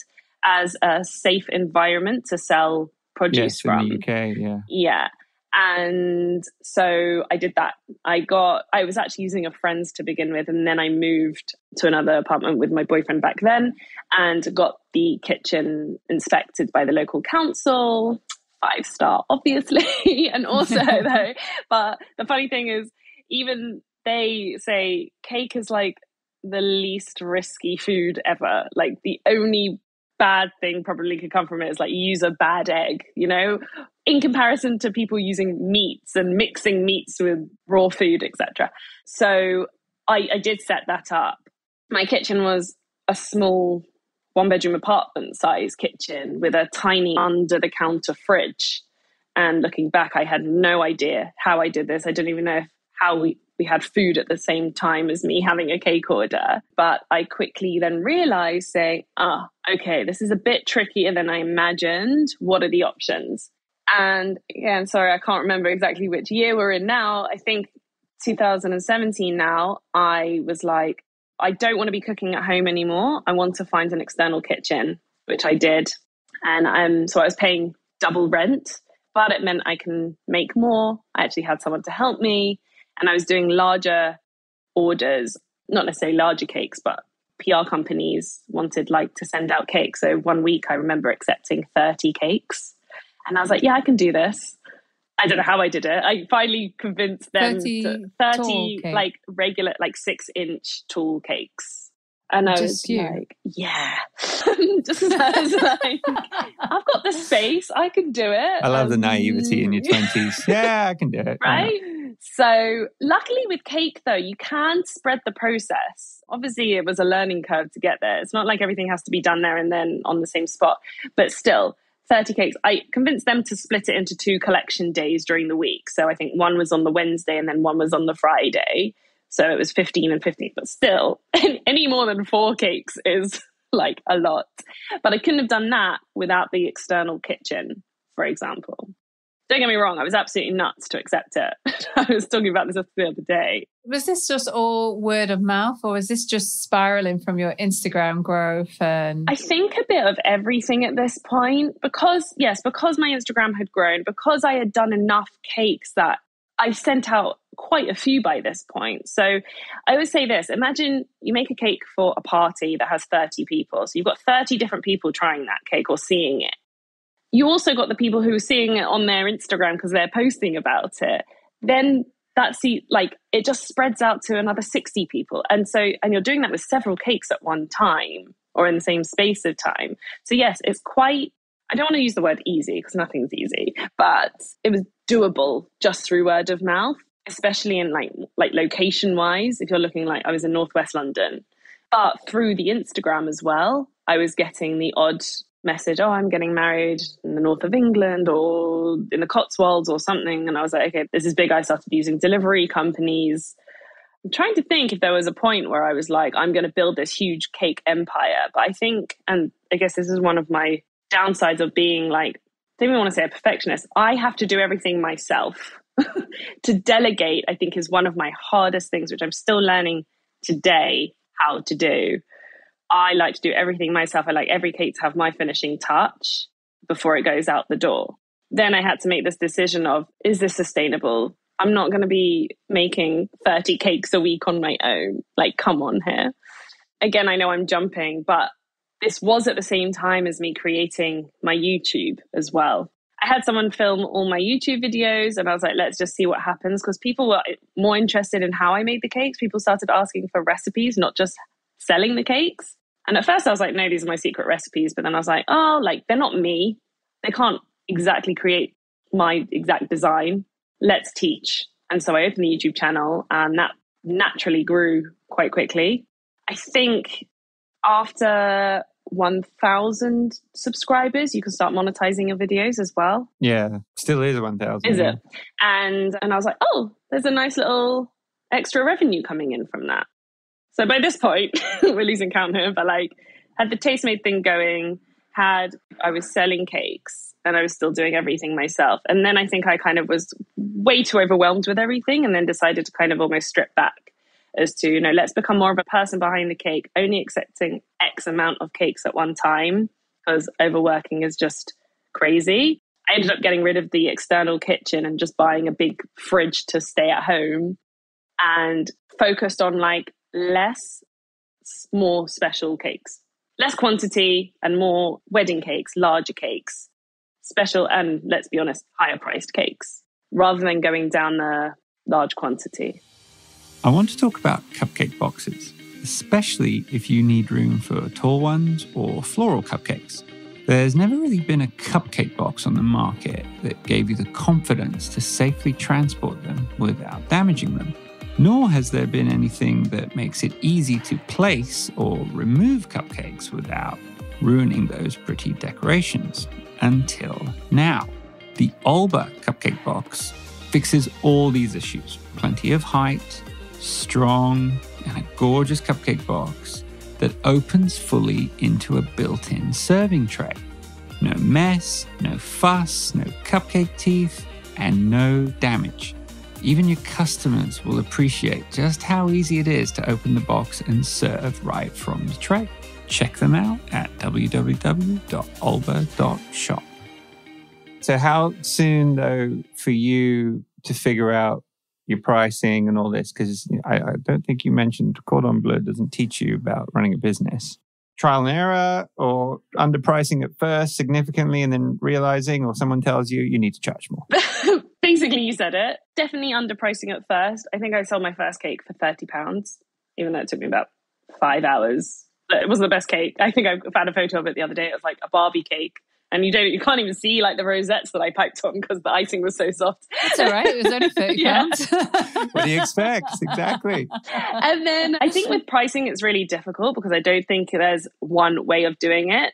as a safe environment to sell produce Yes, from. in the UK. Yeah. Yeah. And so I did that. I got, I was actually using a friend's to begin with. And then I moved to another apartment with my boyfriend back then and got the kitchen inspected by the local council. Five star, obviously. [laughs] and also, [laughs] though, but the funny thing is, even they say cake is like the least risky food ever. Like the only bad thing probably could come from it is like you use a bad egg, you know, in comparison to people using meats and mixing meats with raw food, etc. So I, I did set that up. My kitchen was a small one bedroom apartment size kitchen with a tiny under the counter fridge. And looking back, I had no idea how I did this. I don't even know if, how we, we had food at the same time as me having a cake order. But I quickly then realized, saying, ah, okay, this is a bit trickier than I imagined. What are the options? And again, sorry, I can't remember exactly which year we're in now. I think 2017 now, I was like, I don't want to be cooking at home anymore. I want to find an external kitchen, which I did. And um, so I was paying double rent, but it meant I can make more. I actually had someone to help me, and I was doing larger orders, not necessarily larger cakes, but PR companies wanted like to send out cakes. So one week I remember accepting 30 cakes. And I was like, yeah, I can do this. I don't know how I did it. I finally convinced them 30 to 30 like regular, like six inch tall cakes. And I Just was you? like, yeah. [laughs] Just as like, I've got the space. I can do it. I love the Um, naivety in your 20s. [laughs] Yeah, I can do it. Right? So, luckily with cake, though, you can spread the process. Obviously, it was a learning curve to get there. It's not like everything has to be done there and then on the same spot, but still, 30 cakes. I convinced them to split it into two collection days during the week. So, I think one was on the Wednesday and then one was on the Friday. So, it was 15 and 15, but still, [laughs] any more than four cakes is like a lot. But I couldn't have done that without the external kitchen, for example. Don't get me wrong, I was absolutely nuts to accept it. [laughs] I was talking about this the other day. Was this just all word of mouth or was this just spiraling from your Instagram growth and I think a bit of everything at this point because yes, because my Instagram had grown, because I had done enough cakes that I sent out quite a few by this point. So I would say this imagine you make a cake for a party that has 30 people. So you've got 30 different people trying that cake or seeing it you also got the people who are seeing it on their Instagram because they're posting about it. Then that's like it just spreads out to another 60 people. And so and you're doing that with several cakes at one time or in the same space of time. So yes, it's quite I don't want to use the word easy because nothing's easy, but it was doable just through word of mouth, especially in like like location wise. If you're looking like I was in Northwest London, but through the Instagram as well, I was getting the odd message, oh, I'm getting married in the north of England or in the Cotswolds or something. And I was like, okay, this is big. I started using delivery companies. I'm trying to think if there was a point where I was like, I'm going to build this huge cake empire. But I think, and I guess this is one of my downsides of being like, don't even want to say a perfectionist. I have to do everything myself. [laughs] to delegate, I think, is one of my hardest things, which I'm still learning today how to do. I like to do everything myself. I like every cake to have my finishing touch before it goes out the door. Then I had to make this decision of is this sustainable? I'm not going to be making 30 cakes a week on my own. Like, come on here. Again, I know I'm jumping, but this was at the same time as me creating my YouTube as well. I had someone film all my YouTube videos and I was like, let's just see what happens because people were more interested in how I made the cakes. People started asking for recipes, not just selling the cakes. And at first I was like, no, these are my secret recipes. But then I was like, oh, like they're not me. They can't exactly create my exact design. Let's teach. And so I opened the YouTube channel and that naturally grew quite quickly. I think after 1000 subscribers. You can start monetizing your videos as well. Yeah still is 1000 is it? And and i was like oh there's a nice little extra revenue coming in from that. So by this point, [laughs] we're losing count here, but like had the Tastemade thing going, had I was selling cakes and I was still doing everything myself. And then I think I kind of was way too overwhelmed with everything and then decided to kind of almost strip back as to, you know, let's become more of a person behind the cake, only accepting X amount of cakes at one time because overworking is just crazy. I ended up getting rid of the external kitchen and just buying a big fridge to stay at home and focused on like less more special cakes, less quantity and more wedding cakes, larger cakes, special and let's be honest, higher priced cakes, rather than going down the large quantity. I want to talk about cupcake boxes, especially if you need room for tall ones or floral cupcakes. There's never really been a cupcake box on the market that gave you the confidence to safely transport them without damaging them. Nor has there been anything that makes it easy to place or remove cupcakes without ruining those pretty decorations. Until now. The Olbaa cupcake box fixes all these issues. Plenty of height, strong, and a gorgeous cupcake box that opens fully into a built in serving tray. No mess, no fuss, no cupcake teeth, and no damage. Even your customers will appreciate just how easy it is to open the box and serve right from the tray. Check them out at www.olbaa.shop. So, how soon, though, for you to figure out your pricing and all this? Because I, I, don't think you mentioned Cordon Bleu doesn't teach you about running a business. Trial and error or underpricing at first significantly and then realizing, or someone tells you you need to charge more. [laughs] basically you said it. Definitely underpricing at first. I think I sold my first cake for thirty pounds, even though it took me about five hours. It wasn't the best cake. I think I found a photo of it the other day. It was like a Barbie cake. And you don't, you can't even see like the rosettes that I piped on because the icing was so soft. It's all right. It was only [laughs] thirty pounds. [laughs] what do you expect? Exactly. And then I think with pricing, it's really difficult because I don't think there's one way of doing it.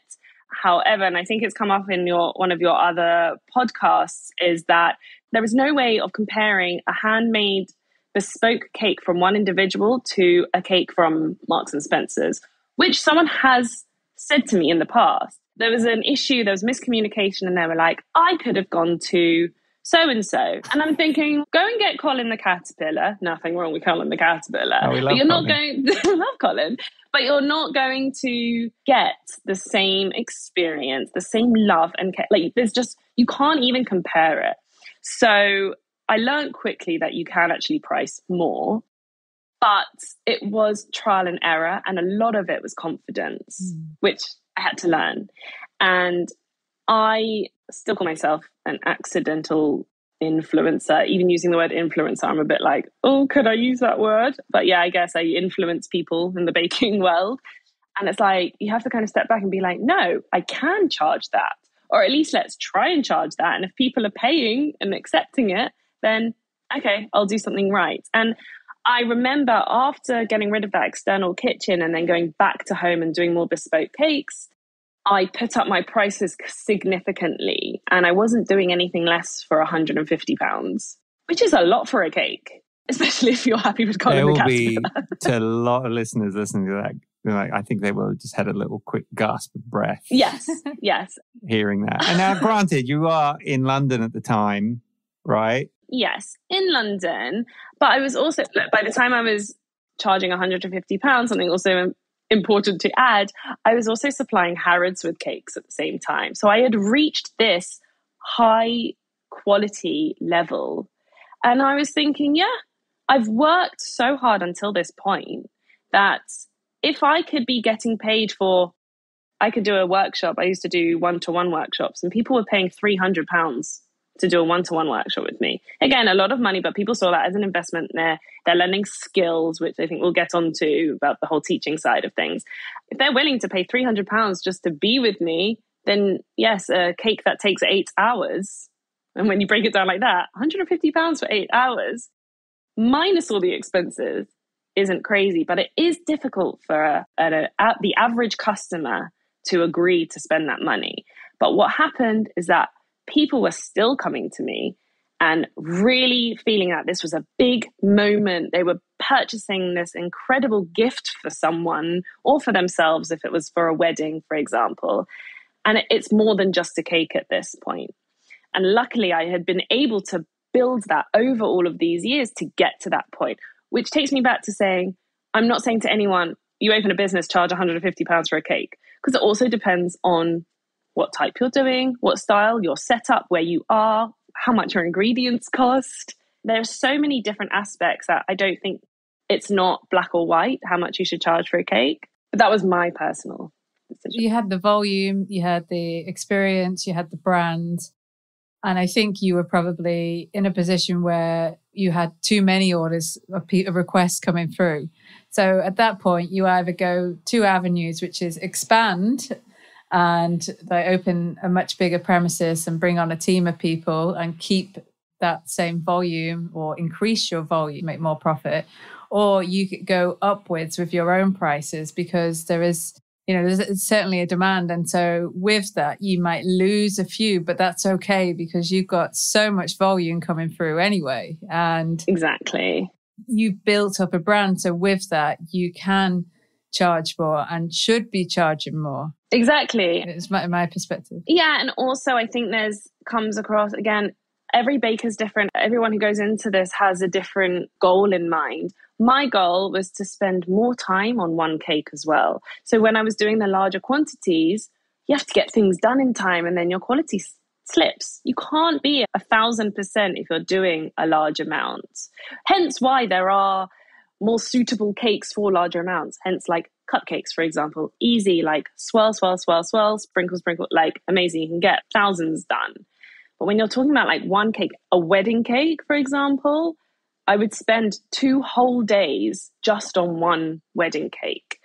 However, and I think it's come up in your one of your other podcasts, is that there is no way of comparing a handmade bespoke cake from one individual to a cake from Marks and Spencer's, which someone has said to me in the past. There was an issue, there was miscommunication, and they were like, I could have gone to so and so. And I'm thinking, go and get Colin the caterpillar. Nothing wrong with Colin the caterpillar. Oh, we love but you're Colin. not going [laughs] I love Colin. But you're not going to get the same experience, the same love and care. Like there's just you can't even compare it. So I learned quickly that you can actually price more. But it was trial and error, and a lot of it was confidence, mm. which I had to learn. And I still call myself an accidental influencer. Even using the word influencer, I'm a bit like, oh, could I use that word? But yeah, I guess I influence people in the [laughs] baking world. And it's like, you have to kind of step back and be like, no, I can charge that. Or at least let's try and charge that. And if people are paying and accepting it, then okay, I'll do something right. And I remember after getting rid of that external kitchen and then going back to home and doing more bespoke cakes, I put up my prices significantly and I wasn't doing anything less for 150 pounds, which is a lot for a cake, [laughs] especially if you're happy with Colin There the will be to a [laughs] lot of listeners listening to that. Like, I think they will have just had a little quick gasp of breath Yes, yes, hearing that. And now, granted, you are in London at the time, right? Yes, in London. But I was also, look, by the time I was charging 150 pounds, something also important to add, I was also supplying Harrods with cakes at the same time. So I had reached this high quality level. And I was thinking, yeah, I've worked so hard until this point that if I could be getting paid for, I could do a workshop. I used to do one to one workshops, and people were paying £300 to do a one to one workshop with me. Again, a lot of money, but people saw that as an investment there. They're learning skills, which I think we'll get onto about the whole teaching side of things. If they're willing to pay £300 just to be with me, then yes, a cake that takes eight hours. And when you break it down like that, £150 for eight hours, minus all the expenses, isn't crazy. But it is difficult for a, a, a, the average customer to agree to spend that money. But what happened is that people were still coming to me and really feeling that this was a big moment. They were purchasing this incredible gift for someone or for themselves, if it was for a wedding, for example. And it's more than just a cake at this point. And luckily, I had been able to build that over all of these years to get to that point, which takes me back to saying, I'm not saying to anyone, you open a business, charge £150 for a cake, because it also depends on what type you're doing, what style, your setup, where you are, how much your ingredients cost. There are so many different aspects that I don't think it's not black or white how much you should charge for a cake. But that was my personal decision. You had the volume, you had the experience, you had the brand. And I think you were probably in a position where you had too many orders of requests coming through. So at that point, you either go two avenues, which is expand and they open a much bigger premises and bring on a team of people and keep that same volume or increase your volume, make more profit. Or you could go upwards with your own prices because there is you know, there's certainly a demand. And so with that, you might lose a few, but that's okay because you've got so much volume coming through anyway. And exactly. you've built up a brand. So with that, you can charge more and should be charging more. Exactly. It's my, my perspective. Yeah. And also, I think there's comes across again, every baker's different. Everyone who goes into this has a different goal in mind. My goal was to spend more time on one cake as well. So when I was doing the larger quantities, you have to get things done in time and then your quality slips. You can't be a thousand percent if you're doing a large amount. Hence why there are more suitable cakes for larger amounts. Hence, like cupcakes, for example, easy, like swirl, swirl, swirl, swirl, sprinkle, sprinkle, like amazing. You can get thousands done. But when you're talking about like one cake, a wedding cake, for example, I would spend two whole days just on one wedding cake.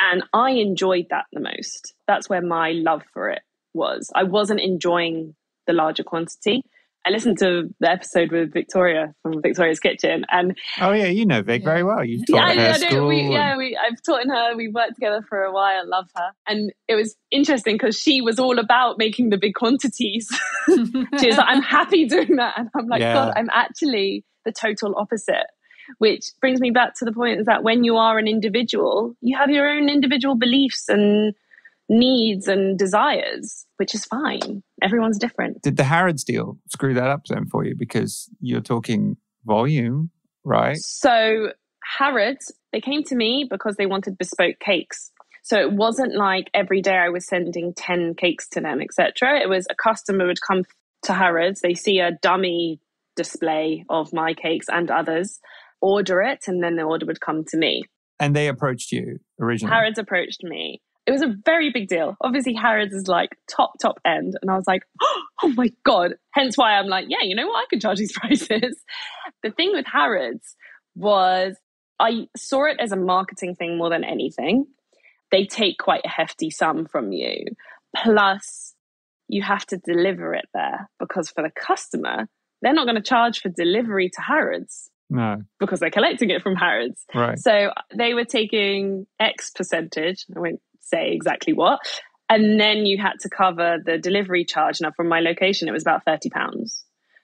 And I enjoyed that the most. That's where my love for it was. I wasn't enjoying the larger quantity. I listened to the episode with Victoria from Victoria's Kitchen, and Oh yeah, you know Vic very well. You've taught yeah, her I school. We, and- yeah, we, I've taught in her. We worked together for a while. Love her, and it was interesting because she was all about making the big quantities. [laughs] she was like, "I'm happy doing that," and I'm like, Yeah. "God, I'm actually the total opposite." Which brings me back to the point is that when you are an individual, you have your own individual beliefs and needs and desires, which is fine. Everyone's different. Did the Harrods deal screw that up then for you? Because you're talking volume, right? So Harrods, they came to me because they wanted bespoke cakes. So it wasn't like every day I was sending 10 cakes to them, etc. It was a customer would come to Harrods, they see a dummy display of my cakes and others, order it, and then the order would come to me. And they approached you originally. Harrods approached me. It was a very big deal. Obviously, Harrods is like top, top end. And I was like, [gasps] oh my God. Hence why I'm like, yeah, you know what? I can charge these [laughs] prices. the thing with Harrods was I saw it as a marketing thing more than anything. They take quite a hefty sum from you. Plus, you have to deliver it there because for the customer, they're not going to charge for delivery to Harrods. No. Because they're collecting it from Harrods. Right. So they were taking X percentage. I won't say exactly what. And then you had to cover the delivery charge. Now, from my location, it was about £30.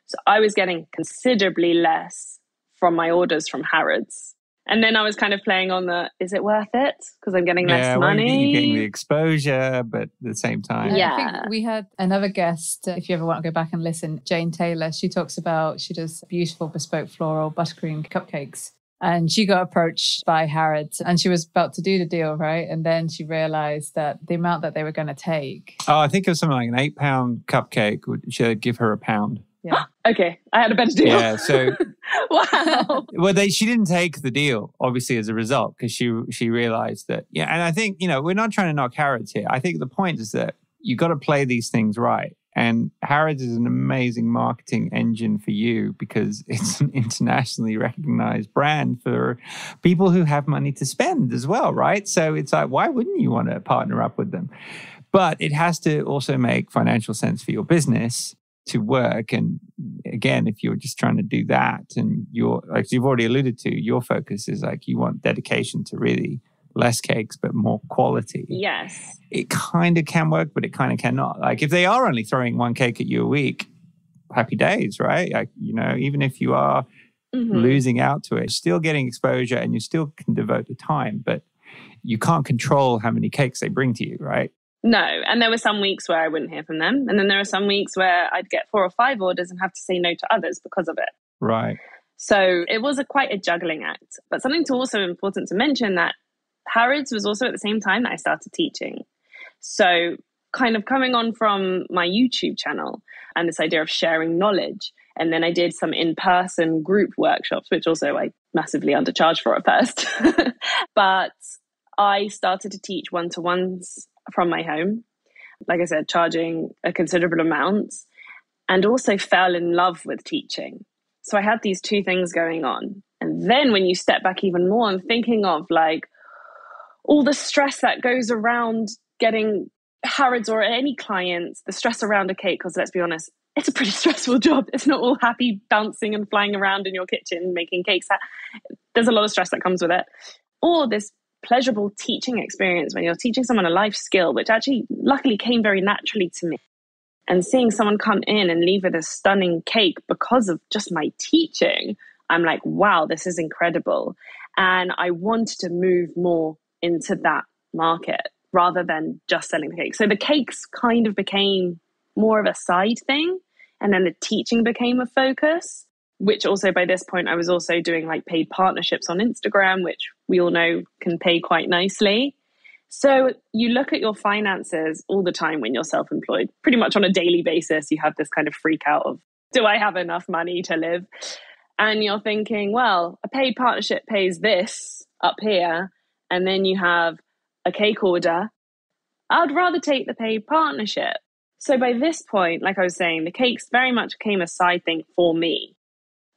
So I was getting considerably less from my orders from Harrods. And then I was kind of playing on the is it worth it? Because I'm getting less yeah, well, money. You're getting the exposure, but at the same time. Yeah. I think we had another guest, if you ever want to go back and listen, Jane Taylor. She talks about, she does beautiful bespoke floral buttercream cupcakes. And she got approached by Harrods and she was about to do the deal, right? And then she realized that the amount that they were going to take. Oh, I think it was something like an eight pound cupcake. Would should give her a pound? Yeah. [gasps] okay, I had a better deal. Yeah. So [laughs] wow. well, they she didn't take the deal, obviously, as a result, because she she realized that. Yeah, and I think you know we're not trying to knock Harrods here. I think the point is that you got to play these things right. And Harrods is an amazing marketing engine for you because [laughs] it's an internationally recognized brand for people who have money to spend as well, right? So it's like, why wouldn't you want to partner up with them? But it has to also make financial sense for your business to work. And again, if you're just trying to do that and you're, like you've already alluded to, your focus is like you want dedication to really less cakes, but more quality. Yes. It kind of can work, but it kind of cannot. Like if they are only throwing one cake at you a week, happy days, right? Like, you know, even if you are Mhm. losing out to it, still getting exposure and you still can devote the time, but you can't control how many cakes they bring to you, right? No. And there were some weeks where I wouldn't hear from them. And then there are some weeks where I'd get four or five orders and have to say no to others because of it. Right. So it was a quite a juggling act. But something to also important to mention that Harrods was also at the same time that I started teaching. So kind of coming on from my YouTube channel and this idea of sharing knowledge. And then I did some in-person group workshops, which also I massively undercharged for at first. [laughs] but I started to teach one-to-ones from my home. Like I said, charging a considerable amount and also fell in love with teaching. So I had these two things going on. And then when you step back even more and thinking of like all the stress that goes around getting Harrods or any clients, the stress around a cake, because let's be honest, it's a pretty [laughs] stressful job. It's not all happy bouncing and flying around in your kitchen making cakes. There's a lot of stress that comes with it. Or this pleasurable teaching experience when you're teaching someone a life skill, which actually luckily came very naturally to me. And seeing someone come in and leave with a stunning cake because of just my teaching, I'm like, wow, this is incredible. And I wanted to move more into that market rather than just selling the cake. So the cakes kind of became more of a side thing. And then the teaching became a focus, which also by this point I was also doing like paid partnerships on Instagram, which we all know can pay quite nicely. So you look at your finances all the time when you're self employed, pretty much on a daily basis. You have this kind of freak out of, do I have enough money to live? And you're thinking, well, a paid partnership pays this up here. And then you have a cake order. I'd rather take the paid partnership. So by this point, like I was saying, the cakes very much came a side thing for me.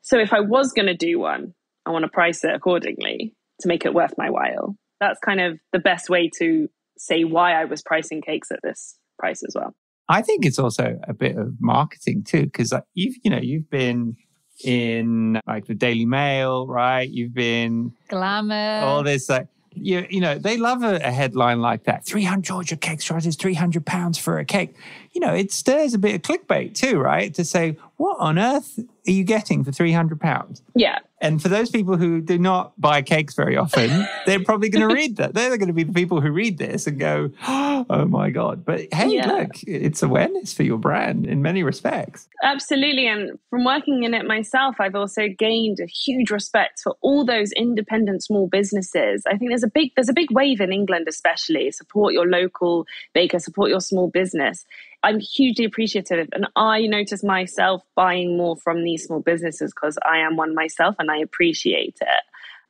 So if I was going to do one, I want to price it accordingly to make it worth my while. That's kind of the best way to say why I was pricing cakes at this price as well. I think it's also a bit of marketing too, because you've you know you've been in like the Daily Mail, right? You've been Glamour. all this like you you know they love a, a headline like that. Three hundred Georgia cake charges three hundred pounds for a cake. You know it stirs a bit of clickbait too, right? To say what on earth are you getting for three hundred pounds? Yeah. And for those people who do not buy cakes very often, [laughs] they're probably going to read that. They're going to be the people who read this and go, [gasps] oh my God. But hey, yeah. look, it's awareness for your brand in many respects. Absolutely. And from working in it myself, I've also gained a huge respect for all those independent small businesses. I think there's a big there's a big wave in England especially. Support your local baker, support your small business. I'm hugely appreciative. And I notice myself buying more from these small businesses because I am one myself and I appreciate it.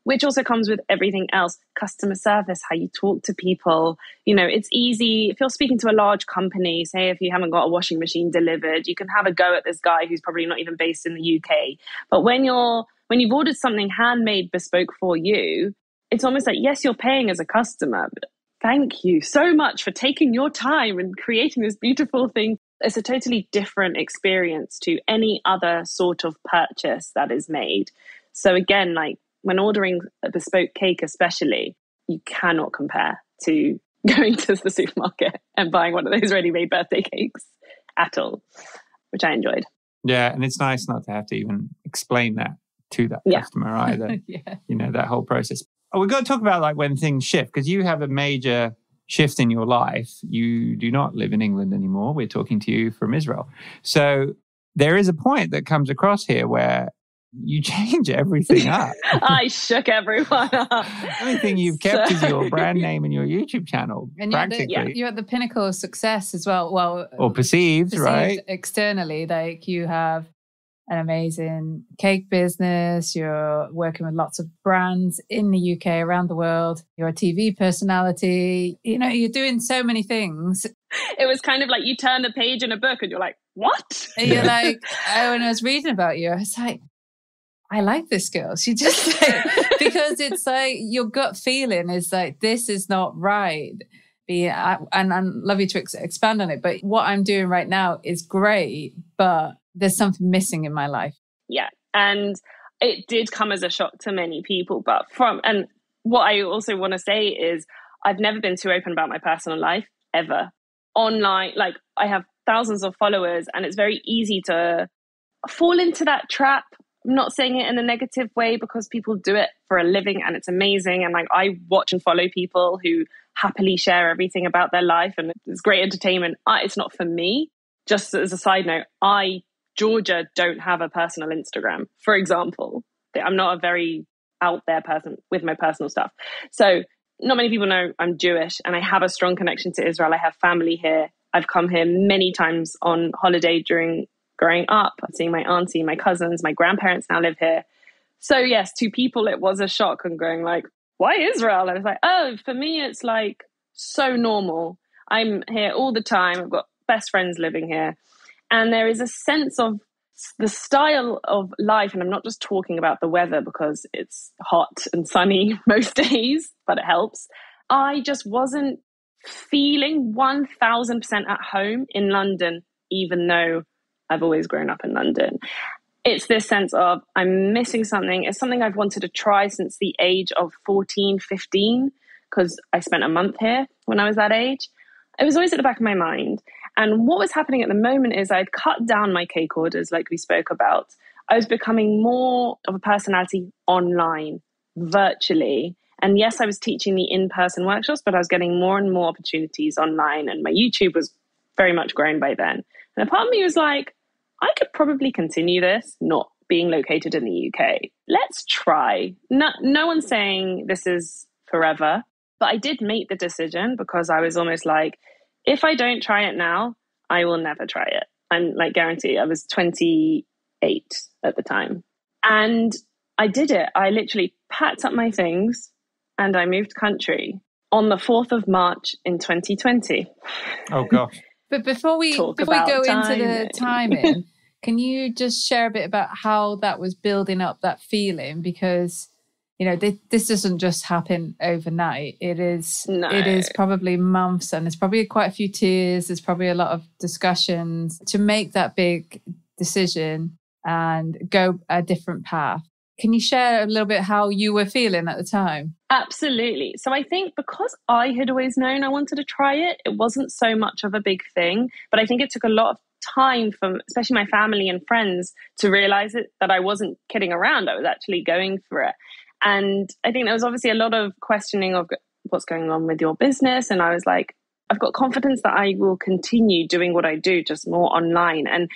Which also comes with everything else customer service, how you talk to people. You know, it's easy. If you're speaking to a large company, say if you haven't got a washing machine delivered, you can have a go at this guy who's probably not even based in the UK. But when you're when you've ordered something handmade bespoke for you, it's almost like yes, you're paying as a customer, thank you so much for taking your time and creating this beautiful thing. It's a totally different experience to any other sort of purchase that is made. So, again, like when ordering a bespoke cake, especially, you cannot compare to [laughs] going to the supermarket and buying one of those ready made birthday cakes at all, which I enjoyed. Yeah. And it's nice not to have to even explain that to that yeah. customer either. [laughs] yeah. You know, that whole process. We've got to talk about like when things shift because you have a major shift in your life. You do not live in England anymore. We're talking to you from Israel. So there is a point that comes across here where you [laughs] change everything up. [laughs] I shook everyone up. the only thing you've kept so... is your [laughs] brand name and your YouTube channel. And you're at, the, yeah. you're at the pinnacle of success as well. Well, or perceived, perceived right? Externally, like you have an amazing cake business. You're working with lots of brands in the UK, around the world. You're a TV personality. You know, you're doing so many things. [laughs] It was kind of like you turn the page in a book and you're like, what? And you're [laughs] like, oh, when I was reading about you, I was like, I like this girl. She just, [laughs] because it's like your gut feeling is like, this is not right. Be, and I love you to ex- expand on it. But what I'm doing right now is great, but there's something missing in my life. Yeah. And it did come as a shock to many people. But from, and what I also want to say is, I've never been too open about my personal life ever. Online, like I have thousands of followers, and it's very easy to fall into that trap. I'm not saying it in a negative way because people do it for a living and it's amazing. And like I watch and follow people who happily share everything about their life and it's great entertainment. it's not for me. Just as a side note, I Georgia don't have a personal Instagram, for example. I'm not a very out there person with my personal stuff. So, not many people know I'm Jewish and I have a strong connection to Israel. I have family here. I've come here many times on holiday during growing up, seeing my auntie, my cousins, my grandparents now live here. So, yes, to people, it was a shock and going like, why Israel? I was like, oh, for me, it's like so normal. I'm here all the time. I've got best friends living here. And there is a sense of the style of life, and I'm not just talking about the weather because it's hot and sunny [laughs] most days, but it helps. I just wasn't feeling 1000% at home in London, even though I've always grown up in London. It's this sense of I'm missing something. It's something I've wanted to try since the age of 14, 15, because I spent a month here when I was that age. It was always at the back of my mind. And what was happening at the moment is I'd cut down my cake orders, like we spoke about. I was becoming more of a personality online, virtually. And yes, I was teaching the in person workshops, but I was getting more and more opportunities online. And my YouTube was very much grown by then. And a part of me was like, I could probably continue this, not being located in the UK. Let's try. No, no one's saying this is forever, but I did make the decision because I was almost like, if I don't try it now, I will never try it. I'm like guarantee. I was 28 at the time. And I did it. I literally packed up my things and I moved country on the 4th of March in 2020. Oh gosh. [laughs] but before we Talk before we go timing. into the timing, [laughs] can you just share a bit about how that was building up that feeling because you know this, this doesn't just happen overnight it is no. it is probably months and there's probably quite a few tears there's probably a lot of discussions to make that big decision and go a different path can you share a little bit how you were feeling at the time absolutely so i think because i had always known i wanted to try it it wasn't so much of a big thing but i think it took a lot of time from especially my family and friends to realize it that I wasn't kidding around. I was actually going for it. And I think there was obviously a lot of questioning of what's going on with your business. And I was like, I've got confidence that I will continue doing what I do, just more online. And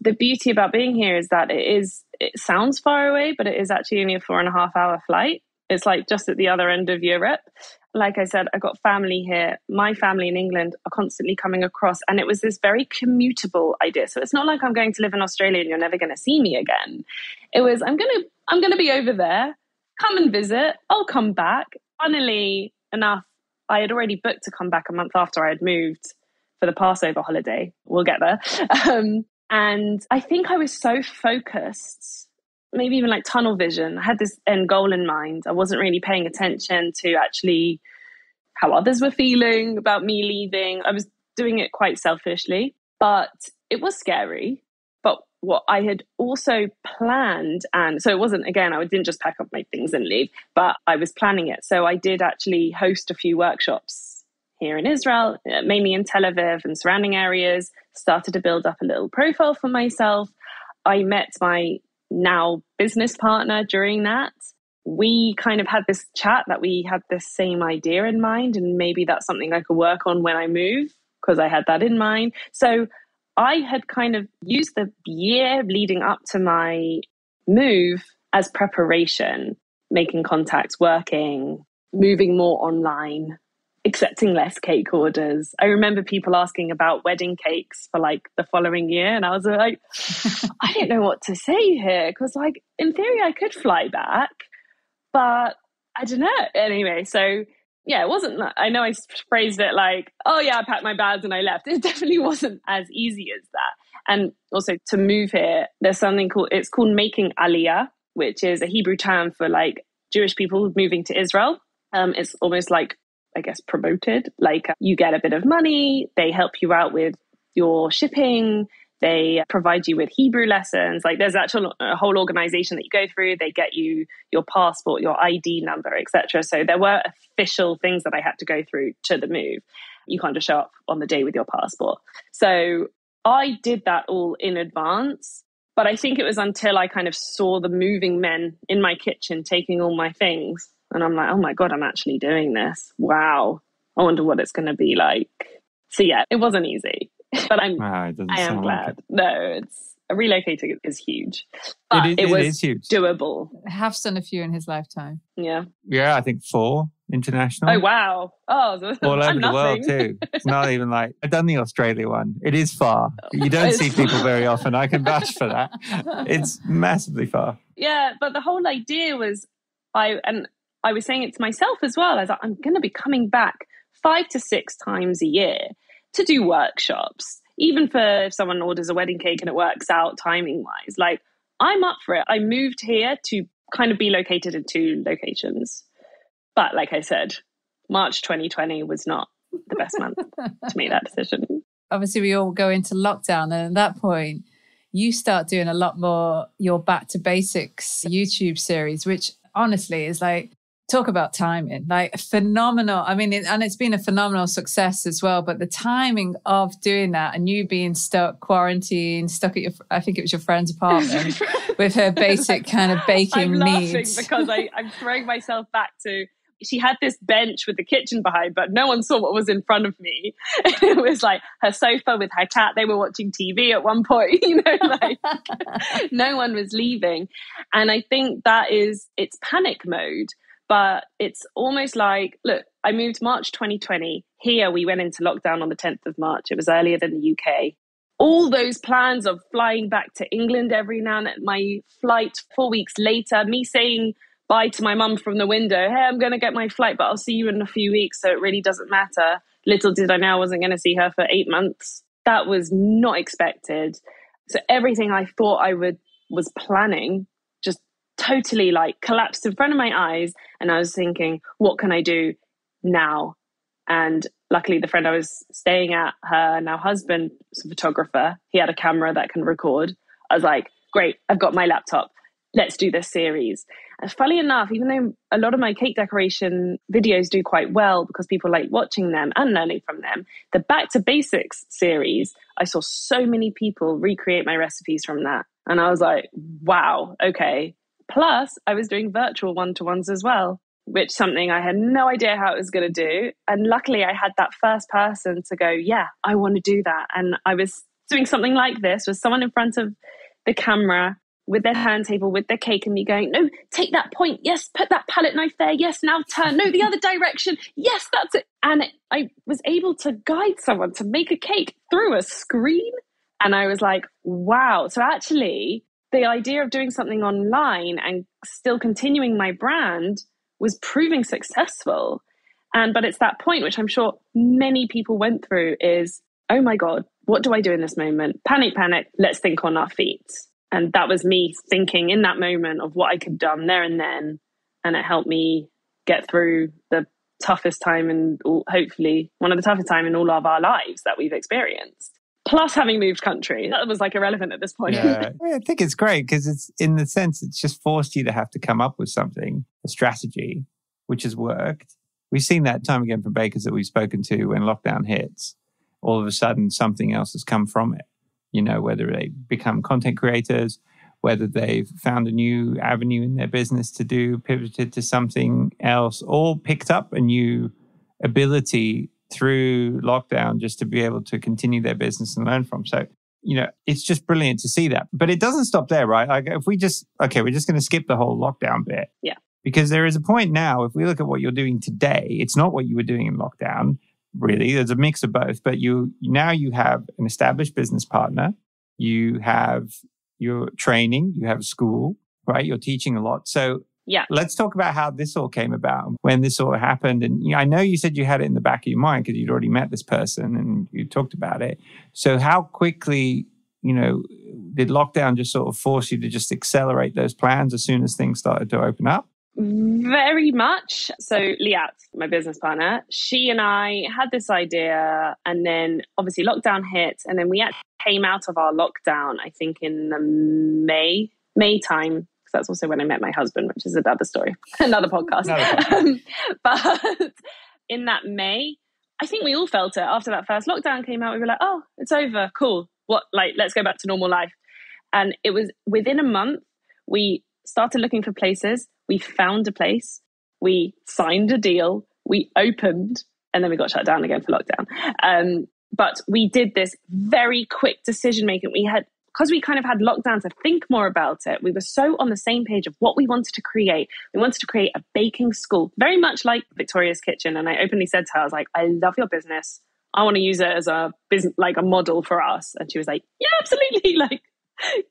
the beauty about being here is that it is, it sounds far away, but it is actually only a four and a half hour flight. It's like just at the other end of Europe. Like I said, I've got family here. My family in England are constantly coming across. And it was this very commutable idea. So it's not like I'm going to live in Australia and you're never going to see me again. It was, I'm going to, I'm going to be over there. Come and visit. I'll come back. Funnily enough, I had already booked to come back a month after I had moved for the Passover holiday. We'll get there. [laughs] Um, and I think I was so focused, maybe even like tunnel vision. I had this end goal in mind. I wasn't really paying attention to actually how others were feeling about me leaving. I was doing it quite selfishly, but it was scary. What I had also planned, and so it wasn't again, I didn't just pack up my things and leave, but I was planning it. So I did actually host a few workshops here in Israel, uh, mainly in Tel Aviv and surrounding areas, started to build up a little profile for myself. I met my now business partner during that. We kind of had this chat that we had the same idea in mind, and maybe that's something I could work on when I move because I had that in mind. So I had kind of used the year leading up to my move as preparation, making contacts, working, moving more online, accepting less cake orders. I remember people asking about wedding cakes for like the following year, and I was like, [laughs] I don't know what to say here because, like, in theory, I could fly back, but I don't know. Anyway, so yeah, it wasn't. I know I phrased it like, "Oh yeah, I packed my bags and I left." [laughs] It definitely wasn't as easy as that. And also to move here, there's something called it's called making aliyah, which is a Hebrew term for like Jewish people moving to Israel. Um, it's almost like I guess promoted. Like you get a bit of money, they help you out with your shipping, they provide you with Hebrew lessons. Like there's actual a whole organization that you go through. They get you your passport, your ID number, etc. So there were official things that I had to go through to the move. You can't just show up on the day with your passport. So I did that all in advance. But I think it was until I kind of saw the moving men in my kitchen taking all my things. And I'm like, oh my God, I'm actually doing this. Wow. I wonder what it's going to be like. So yeah, it wasn't easy. [laughs] but I'm wow, I am glad. Like it. No, it's relocating is huge. But it, is, it was it is huge. doable. Have done a few in his lifetime. Yeah. Yeah, I think four international. Oh wow! Oh, [laughs] all over the world too. It's not even like I've done the Australia one. It is far. You don't see [laughs] people very often. I can vouch for that. It's massively far. Yeah, but the whole idea was, I and I was saying it to myself as well. As I'm going to be coming back five to six times a year to do workshops, even for if someone orders a wedding cake and it works out timing wise. Like, I'm up for it. I moved here to kind of be located in two locations. But like I said, March 2020 was not the best month [laughs] to make that decision. Obviously, we all go into lockdown, and at that point, you start doing a lot more your back to basics YouTube series, which honestly is like talk about timing like phenomenal i mean it, and it's been a phenomenal success as well but the timing of doing that and you being stuck quarantined stuck at your i think it was your friend's apartment [laughs] with her basic kind of baking I'm needs because I, i'm [laughs] throwing myself back to she had this bench with the kitchen behind, but no one saw what was in front of me. [laughs] it was like her sofa with her cat. They were watching TV at one point, you know, like no one was leaving. And I think that is, it's panic mode but it's almost like look i moved march 2020 here we went into lockdown on the 10th of march. It was earlier than the uk all those plans of flying back to england every now and then my flight four weeks later me saying bye to my mum from the window hey i'm going to get my flight but i'll see you in a few weeks so it really doesn't matter. Little did i know i wasn't going to see her for eight months. That was not expected. So everything i thought i would was planning totally like collapsed in front of my eyes. And I was thinking, what can I do now? And luckily, the friend I was staying at, her now husband, was a photographer. He had a camera that can record. I was like, great, I've got my laptop. let's do this series. And funny enough, even though a lot of my cake decoration videos do quite well because people like watching them and learning from them, the Back to Basics series, I saw so many people recreate my recipes from that. And I was like, wow, okay. Plus, I was doing virtual one to ones as well, which something I had no idea how it was going to do. And luckily, I had that first person to go, yeah, I want to do that. And I was doing something like this with someone in front of the camera with their turntable, with their cake, and me going, no, take that point. Yes, put that palette knife there. Yes, now turn. No, the other direction. Yes, that's it. And I was able to guide someone to make a cake through a screen. And I was like, wow. So actually, the idea of doing something online and still continuing my brand was proving successful. And but it's that point which I'm sure many people went through is, oh my God, what do I do in this moment? Panic, panic, let's think on our feet. And that was me thinking in that moment of what I could have done there and then. And it helped me get through the toughest time and hopefully one of the toughest time in all of our lives that we've experienced. Plus having moved country. That was like irrelevant at this point. Yeah. [laughs] I think it's great because it's in the sense it's just forced you to have to come up with something, a strategy, which has worked. We've seen that time again from bakers that we've spoken to when lockdown hits. All of a sudden something else has come from it you know, whether they become content creators, whether they've found a new avenue in their business to do, pivoted to something else, or picked up a new ability through lockdown just to be able to continue their business and learn from. So, you know, it's just brilliant to see that. But it doesn't stop there, right? Like if we just, okay, we're just going to skip the whole lockdown bit. Yeah. Because there is a point now, if we look at what you're doing today, it's not what you were doing in lockdown really. There's a mix of both, but you now you have an established business partner, you have your training, you have school, right? You're teaching a lot. So yeah, let's talk about how this all came about, when this all happened. And you know, I know you said you had it in the back of your mind because you'd already met this person and you talked about it. So how quickly, you know, did lockdown just sort of force you to just accelerate those plans as soon as things started to open up? Very much. So, Liat, my business partner, she and I had this idea, and then obviously lockdown hit, and then we came out of our lockdown. I think in the May May time, because that's also when I met my husband, which is another story, [laughs] another podcast. Another [laughs] podcast. Um, but [laughs] in that May, I think we all felt it after that first lockdown came out. We were like, "Oh, it's over, cool. What? Like, let's go back to normal life." And it was within a month we started looking for places we found a place, we signed a deal, we opened, and then we got shut down again for lockdown. Um, but we did this very quick decision making. We had because we kind of had lockdown to think more about it, we were so on the same page of what we wanted to create. We wanted to create a baking school, very much like Victoria's Kitchen. And I openly said to her, I was like, I love your business. I want to use it as a business, like a model for us. And she was like, Yeah, absolutely. [laughs] Like,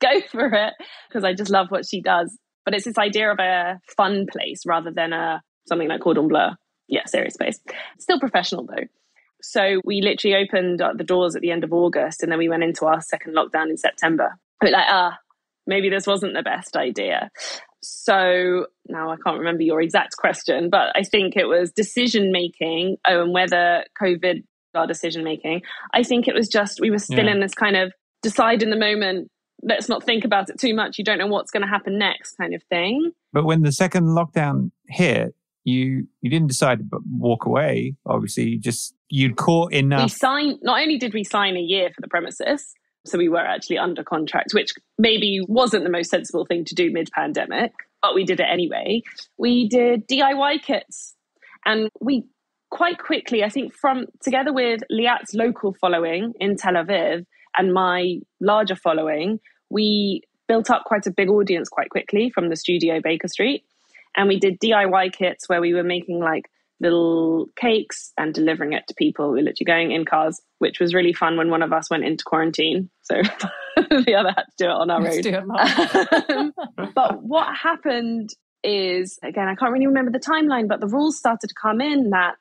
go for it. Because I just love what she does. But it's this idea of a fun place rather than a something like Cordon Bleu. Yeah, serious place. Still professional though. So we literally opened the doors at the end of August and then we went into our second lockdown in September. But like, ah, maybe this wasn't the best idea. So now I can't remember your exact question, but I think it was decision making oh, and whether COVID our decision making. I think it was just we were still yeah. in this kind of decide in the moment let's not think about it too much. You don't know what's going to happen next, kind of thing. But when the second lockdown hit, you you didn't decide to walk away. Obviously, you just you'd caught enough. We signed. Not only did we sign a year for the premises, so we were actually under contract, which maybe wasn't the most sensible thing to do mid-pandemic, but we did it anyway. We did DIY kits, and we quite quickly, I think, from together with Liat's local following in Tel Aviv and my larger following, we built up quite a big audience quite quickly from the studio Baker Street. And we did DIY kits where we were making like little cakes and delivering it to people. We were literally going in cars, which was really fun when one of us went into quarantine. So [laughs] the other had to do it on our Let's road. Um, but what happened is, again, I can't really remember the timeline, but the rules started to come in that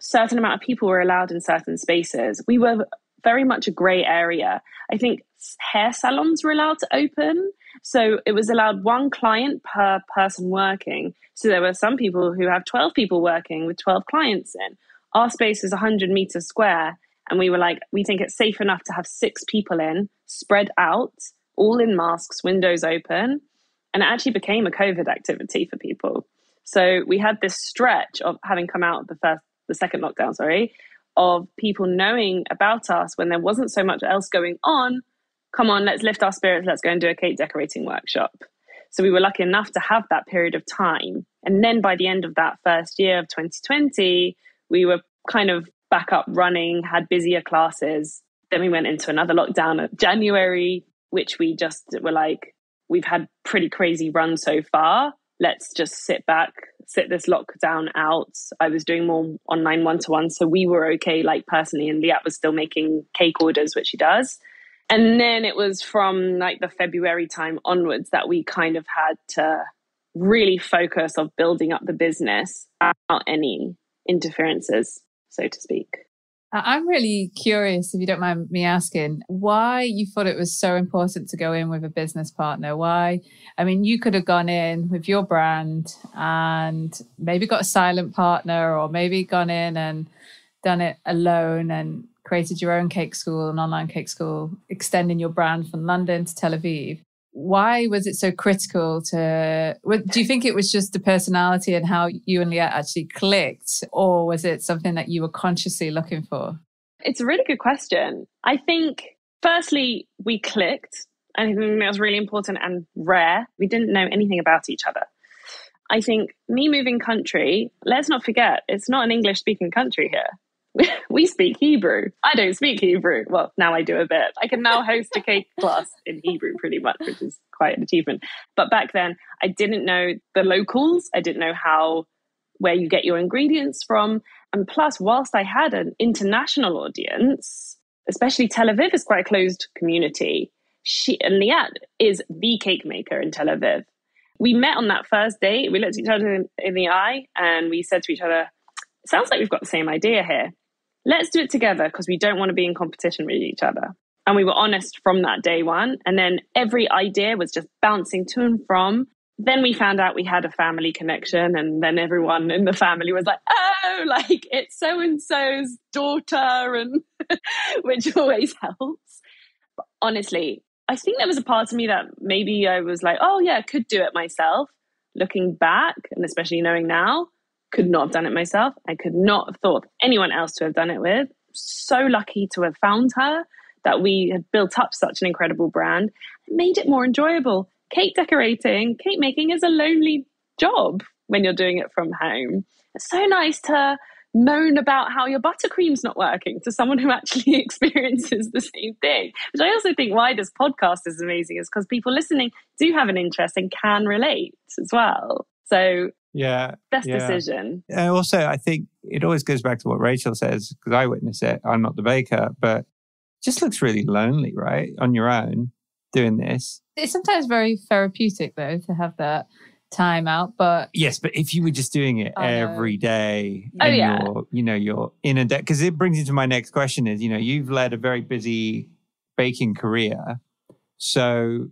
certain amount of people were allowed in certain spaces. We were very much a grey area. I think hair salons were allowed to open. So it was allowed one client per person working. So there were some people who have 12 people working with 12 clients in. Our space is 100 meters square. And we were like, we think it's safe enough to have six people in, spread out, all in masks, windows open. and it actually became a COVID activity for people. So we had this stretch of having come out of the first, the second lockdown, sorry, of people knowing about us when there wasn't so much else going on. Come on, let's lift our spirits. Let's go and do a cake decorating workshop. So we were lucky enough to have that period of time. And then by the end of that first year of 2020, we were kind of back up running, had busier classes. Then we went into another lockdown at January, which we just were like, we've had pretty crazy run so far let's just sit back, sit this lockdown out. I was doing more online one to one. So we were okay, like personally, and Liat was still making cake orders, which she does. And then it was from like the February time onwards that we kind of had to really focus of building up the business without any interferences, so to speak. I'm really curious, if you don't mind me asking, why you thought it was so important to go in with a business partner. Why? I mean, you could have gone in with your brand and maybe got a silent partner, or maybe gone in and done it alone and created your own cake school, an online cake school, extending your brand from London to Tel Aviv. Why was it so critical to do you think it was just the personality and how you and Liat actually clicked or was it something that you were consciously looking for? It's a really good question. I think firstly we clicked. And i think that was really important and rare. We didn't know anything about each other. I think me moving country let's not forget it's not an english speaking country here [laughs] we speak Hebrew. I don't speak Hebrew. Well, now I do a bit. I can now host a cake [laughs] class in Hebrew pretty much, which is quite an achievement. But back then, I didn't know the locals. I didn't know how, where you get your ingredients from. And plus, whilst I had an international audience, especially Tel Aviv is quite a closed community. She and Liat is the cake maker in Tel Aviv. We met on that first date. We looked each other in, in the eye and we said to each other, sounds like we've got the same idea here let's do it together because we don't want to be in competition with each other. And we were honest from that day one. And then every idea was just bouncing to and from. Then we found out we had a family connection. And then everyone in the family was like, oh, [laughs] like it's so and so's daughter, and [laughs] which always [laughs] helps. But honestly, I think there was a part of me that maybe I was like, oh, yeah, I could do it myself. Looking back, and especially knowing now, could not have done it myself. I could not have thought anyone else to have done it with. So lucky to have found her that we had built up such an incredible brand. It made it more enjoyable. Cake decorating, cake making is a lonely job when you're doing it from home. It's so nice to moan about how your buttercream's not working to someone who [laughs] actually experiences the same thing. Which I also think why this podcast is amazing is because people listening do have an interest and can relate as well. So yeah. Best yeah. decision. And also, I think it always goes back to what Rachel says, because I witness it. I'm not the baker, but it just looks really lonely, right? On your own doing this. It's sometimes very therapeutic, though, to have that time out. But yes, but if you were just doing it every day, oh, yeah. you're, you know, you're in a debt, because it brings you to my next question is, you know, you've led a very busy baking career. So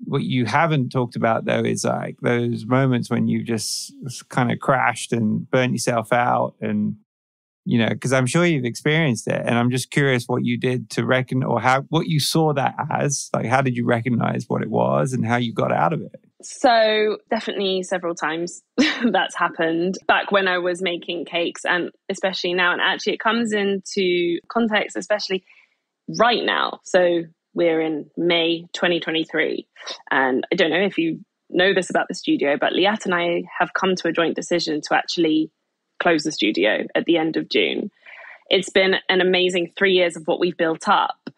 what you haven't talked about though is like those moments when you just kind of crashed and burnt yourself out and you know because i'm sure you've experienced it and i'm just curious what you did to reckon or how what you saw that as. Like how did you recognize what it was and how you got out of it? So definitely several times [laughs] that's happened. Back when i was making cakes and especially now and actually it comes into context especially right now. So we're in May 2023. And I don't know if you know this about the studio, but Liat and I have come to a joint decision to actually close the studio at the end of June. It's been an amazing three years of what we've built up.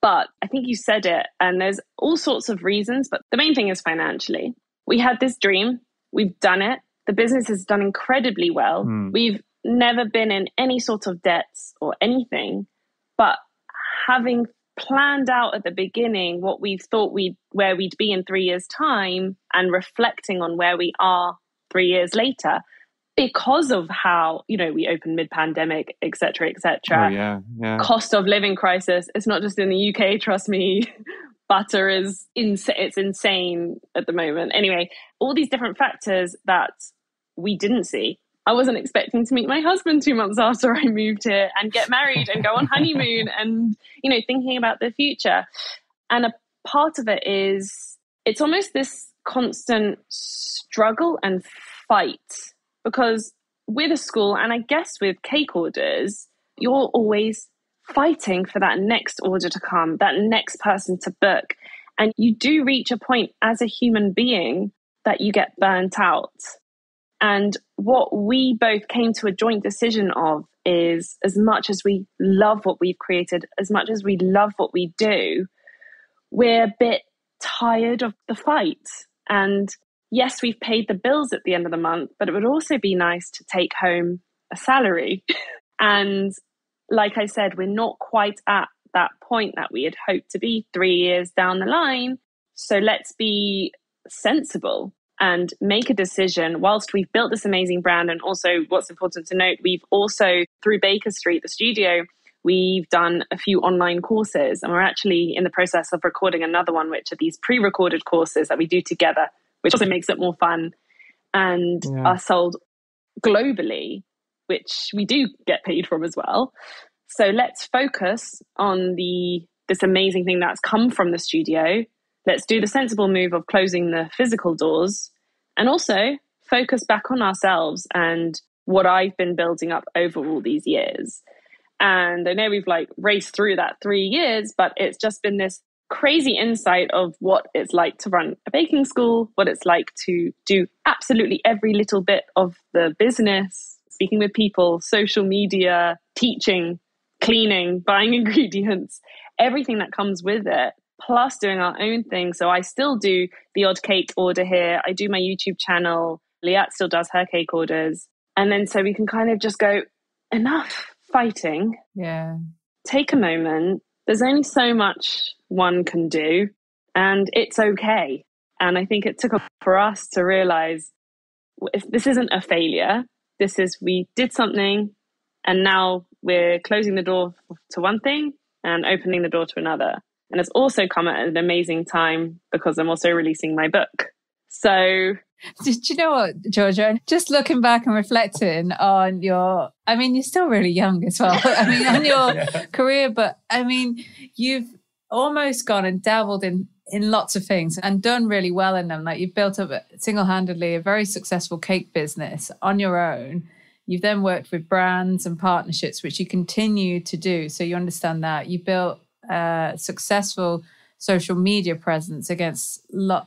But I think you said it, and there's all sorts of reasons, but the main thing is financially. We had this dream, we've done it. The business has done incredibly well. Mm. We've never been in any sort of debts or anything, but having planned out at the beginning what we thought we'd where we'd be in three years time and reflecting on where we are three years later because of how you know we opened mid-pandemic etc etc oh, yeah, yeah. cost of living crisis. It's not just in the uk trust me. [laughs] Butter is ins- it's insane at the moment. Anyway all these different factors that we didn't see I wasn't expecting to meet my husband two months after I moved here and get married and go on honeymoon [laughs] and, you know, thinking about the future. And a part of it is it's almost this constant struggle and fight because with a school and I guess with cake orders, you're always fighting for that next order to come, that next person to book. And you do reach a point as a human being that you get burnt out. And what we both came to a joint decision of is as much as we love what we've created, as much as we love what we do, we're a bit tired of the fight. And yes, we've paid the bills at the end of the month, but it would also be nice to take home a salary. [laughs] and like I said, we're not quite at that point that we had hoped to be three years down the line. So let's be sensible and make a decision whilst we've built this amazing brand. And also, what's important to note, we've also, through Baker Street, the studio, we've done a few online courses. And we're actually in the process of recording another one, which are these pre recorded courses that we do together, which also makes it more fun and yeah. are sold globally, which we do get paid from as well. So let's focus on the this amazing thing that's come from the studio. Let's do the sensible move of closing the physical doors and also focus back on ourselves and what I've been building up over all these years. And I know we've like raced through that three years, but it's just been this crazy insight of what it's like to run a baking school, what it's like to do absolutely every little bit of the business, speaking with people, social media, teaching, cleaning, buying [laughs] ingredients, everything that comes with it, plus doing our own thing. So I still do the odd cake order here. I do my YouTube channel. Liat still does her cake orders. And then so we can kind of just go, enough fighting. Yeah. Take a moment. There's only so much one can do, and it's okay. And I think it took for us to realize if this isn't a failure. This is we did something, and now we're closing the door to one thing and opening the door to another. And it's also come at an amazing time because I'm also releasing my book. So [laughs] did you know what, Georgia? Just looking back and reflecting on your, I mean, you're still really young as well. [laughs] I mean, on your [laughs] yeah. career, but I mean, you've almost gone and dabbled in in lots of things and done really well in them. Like you've built up single handedly a very successful cake business on your own. You've then worked with brands and partnerships, which you continue to do. So you understand that you built a successful social media presence against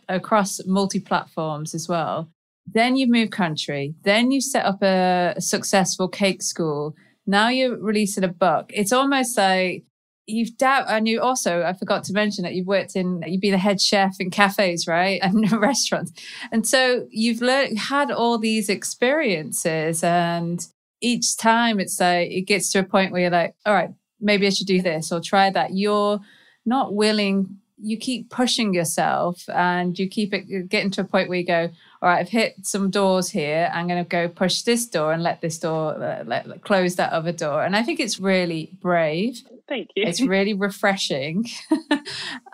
across multi platforms as well. Then you move country. Then you set up a, a successful cake school. Now you're releasing a book. It's almost like you've doubt and you also i forgot to mention that you've worked in you've been a head chef in cafes right [laughs] and restaurants and so you've learned had all these experiences and each time it's like it gets to a point where you're like all right maybe i should do this or try that. You're not willing you keep pushing yourself and you keep it getting to a point where you go all right i've hit some doors here. I'm going to go push this door and let this door uh, let, close that other door. And i think it's really brave. Thank you. It's really [laughs] refreshing. [laughs]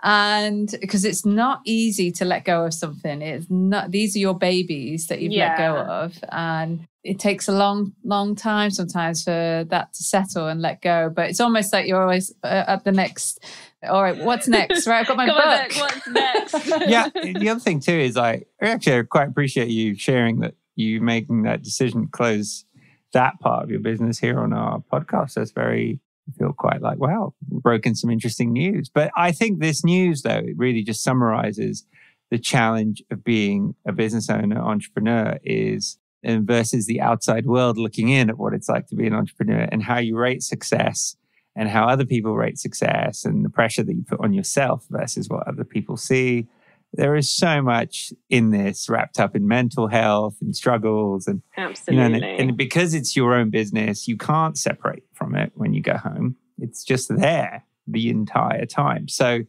And because it's not easy to let go of something. It's not these are your babies that you've yeah. let go of. And it takes a long long time sometimes for that to settle and let go. But it's almost like you're always uh, at the next all right, what's next? Right, I've got my book. what's next? [laughs] yeah, the other thing too is I actually I quite appreciate you sharing that you making that decision to close that part of your business here on our podcast. That's very I feel quite like wow, broken some interesting news. But I think this news though it really just summarizes the challenge of being a business owner, entrepreneur is and versus the outside world looking in at what it's like to be an entrepreneur and how you rate success and how other people rate success and the pressure that you put on yourself versus what other people see. There is so much in this wrapped up in mental health and struggles and absolutely. You know, and, and because it's your own business, you can't separate from it when you go home. It's just there the entire time. So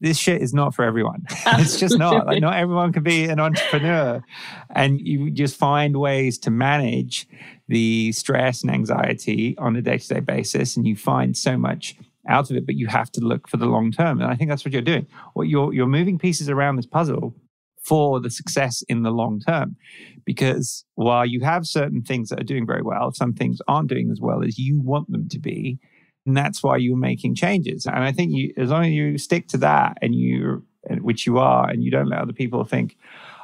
this shit is not for everyone. [laughs] it's just not. Like not everyone can be an entrepreneur. And you just find ways to manage the stress and anxiety on a day to day basis. And you find so much out of it, but you have to look for the long term. And I think that's what you're doing. What you're, you're moving pieces around this puzzle for the success in the long term. Because while you have certain things that are doing very well, some things aren't doing as well as you want them to be. And that's why you're making changes. And I think you, as long as you stick to that and you which you are, and you don't let other people think,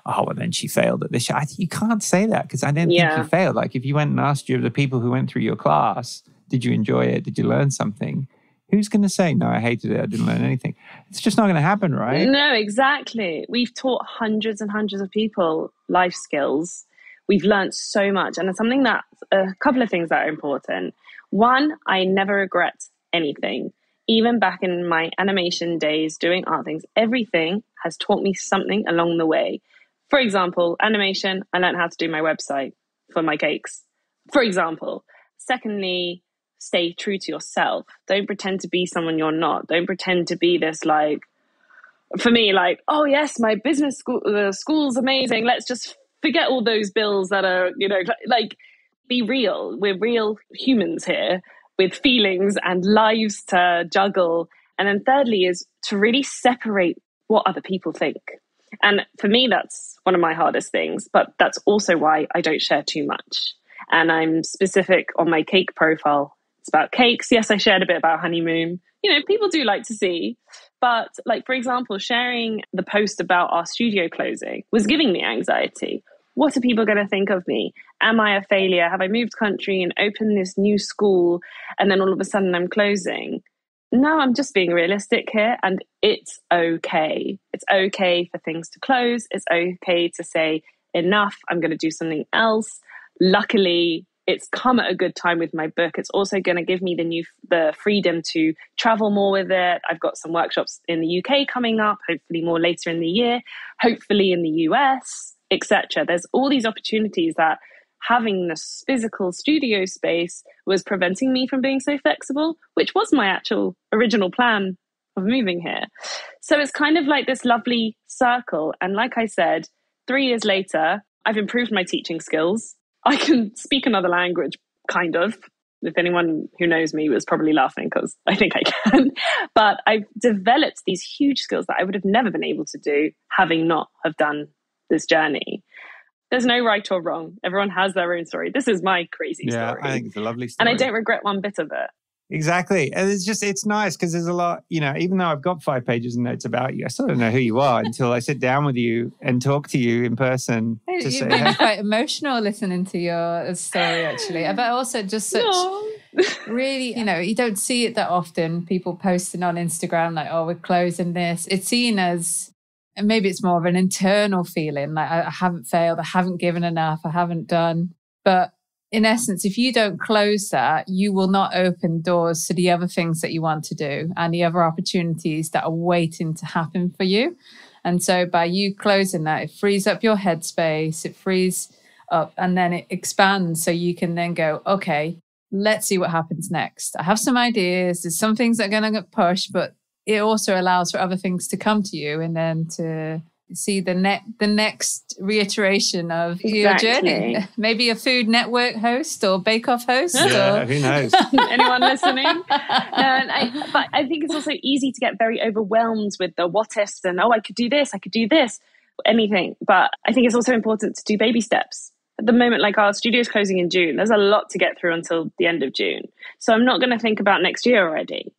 oh, well, then she failed at this. I, you can't say that because I don't Yeah. think you failed. Like if you went and asked you of the people who went through your class, did you enjoy it? Did you learn something? Who's going to say, no, I hated it. I didn't learn anything. It's just not going to happen, right? No, exactly. We've taught hundreds and hundreds of people life skills. We've learned so much. And it's something that a couple of things that are important. One, I never regret anything. Even back in my animation days doing art things, everything has taught me something along the way. For example, animation, I learned how to do my website for my cakes. For example. Secondly, stay true to yourself. Don't pretend to be someone you're not. Don't pretend to be this like for me like oh yes my business school the school's amazing let's just forget all those bills that are you know like be real we're real humans here with feelings and lives to juggle and then thirdly is to really separate what other people think and for me that's one of my hardest things but that's also why i don't share too much and i'm specific on my cake profile it's about cakes yes i shared a bit about honeymoon you know people do like to see but, like, for example, sharing the post about our studio closing was giving me anxiety. What are people going to think of me? Am I a failure? Have I moved country and opened this new school and then all of a sudden I'm closing? No, I'm just being realistic here and it's okay. It's okay for things to close. It's okay to say, enough, I'm going to do something else. Luckily, it's come at a good time with my book. It's also going to give me the new the freedom to travel more with it. I've got some workshops in the UK coming up, hopefully more later in the year, hopefully in the US, etc. There's all these opportunities that having this physical studio space was preventing me from being so flexible, which was my actual original plan of moving here. So it's kind of like this lovely circle. And like I said, three years later, I've improved my teaching skills. I can speak another language, kind of. If anyone who knows me was probably laughing because I think I can. [laughs] But I've developed these huge skills that I would have never been able to do having not have done this journey. There's no right or wrong. Everyone has their own story. This is my crazy Yeah, story. I think it's a lovely story. and. I don't regret one bit of it. Exactly. And it's just, it's nice because there's a lot, you know, even though I've got five pages of notes about you, I still don't know who you are until I sit down with you and talk to you in person to You say, made me hey, quite emotional listening to your story, actually. But also just such No. really, you know, you don't see it that often. People posting on Instagram like, "Oh, we're closing this." It's seen as, and maybe it's more of an internal feeling like I, I haven't failed, I haven't given enough, I haven't done. But in essence, if you don't close that, you will not open doors to the other things that you want to do and the other opportunities that are waiting to happen for you. And so by you closing that, it frees up your headspace, it frees up, and then it expands so you can then go, okay, let's see what happens next. I have some ideas. There's some things that are going to get pushed, but it also allows for other things to come to you and then to see the net the next reiteration of your journey. [laughs] Maybe a Food Network host or Bake Off host. yeah, or, who knows? [laughs] [laughs] Anyone listening? No, and I, but I think it's also easy to get very overwhelmed with the what ifs and oh, I could do this, I could do this, anything. But I think it's also important to do baby steps. At the moment, like our studio is closing in June, there's a lot to get through until the end of June. So I'm not going to think about next year already.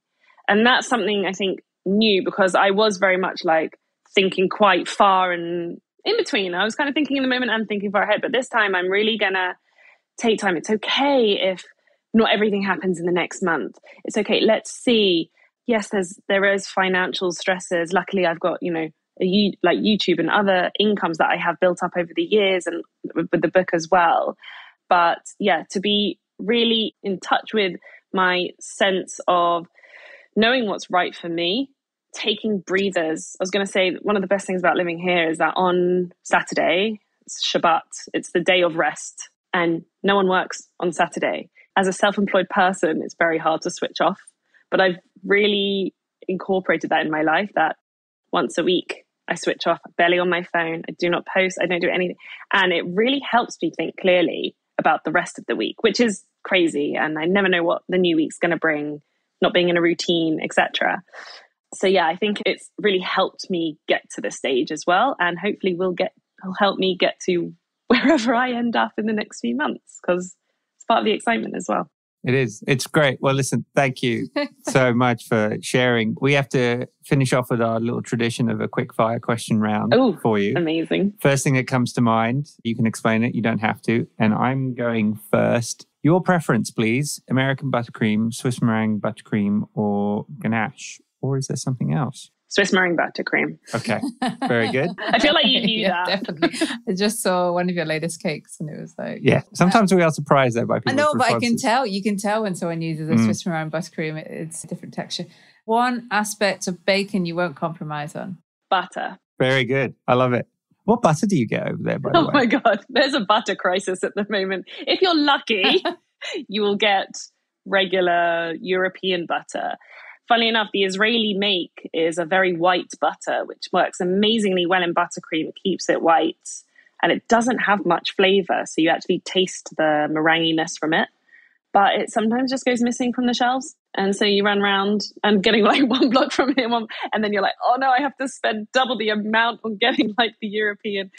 And that's something I think new because I was very much like thinking quite far and in between. I was kind of thinking in the moment I'm thinking far ahead, but this time I'm really gonna take time. It's okay if not everything happens in the next month. It's okay. Let's see. Yes, there's there is financial stresses. Luckily, I've got you know a, like YouTube and other incomes that I have built up over the years, and with the book as well. But yeah, to be really in touch with my sense of knowing what's right for me, taking breathers. I was going to say one of the best things about living here is that on Saturday, it's Shabbat, it's the day of rest, and no one works on Saturday. As a self employed person, it's very hard to switch off. But I've really incorporated that in my life that once a week I switch off, barely on my phone, I do not post, I don't do anything. And it really helps me think clearly about the rest of the week, which is crazy. And I never know what the new week's going to bring, not being in a routine, etc. So yeah, I think it's really helped me get to this stage as well, and hopefully will get will help me get to [laughs] wherever I end up in the next few months because it's part of the excitement as well. It is. It's great. Well, listen, thank you [laughs] so much for sharing. We have to finish off with our little tradition of a quick fire question round Ooh, for you. Amazing. First thing that comes to mind, you can explain it, you don't have to. And I'm going first. Your preference, please American buttercream, Swiss meringue buttercream, or ganache? Or is there something else? Swiss meringue buttercream. Okay, [laughs] very good. I feel like you knew yeah, that. definitely. I just saw one of your latest cakes and it was like, Yeah, sometimes we are surprised though by people. I know, but I can tell. You can tell when someone uses a Mm. Swiss meringue buttercream, it, it's a different texture. One aspect of bacon you won't compromise on. Butter. Very good. I love it. What butter do you get over there, by the [laughs] Oh way? my God. There's a butter crisis at the moment. If you're lucky, [laughs] you will get regular European butter. Funnily enough, the Israeli make is a very white butter, which works amazingly well in buttercream. It keeps it white and it doesn't have much flavor. So you actually taste the meringuiness from it. But it sometimes just goes missing from the shelves. And so you run around and getting like [laughs] one block from him, and then you're like, oh no, I have to spend double the amount on getting like the European.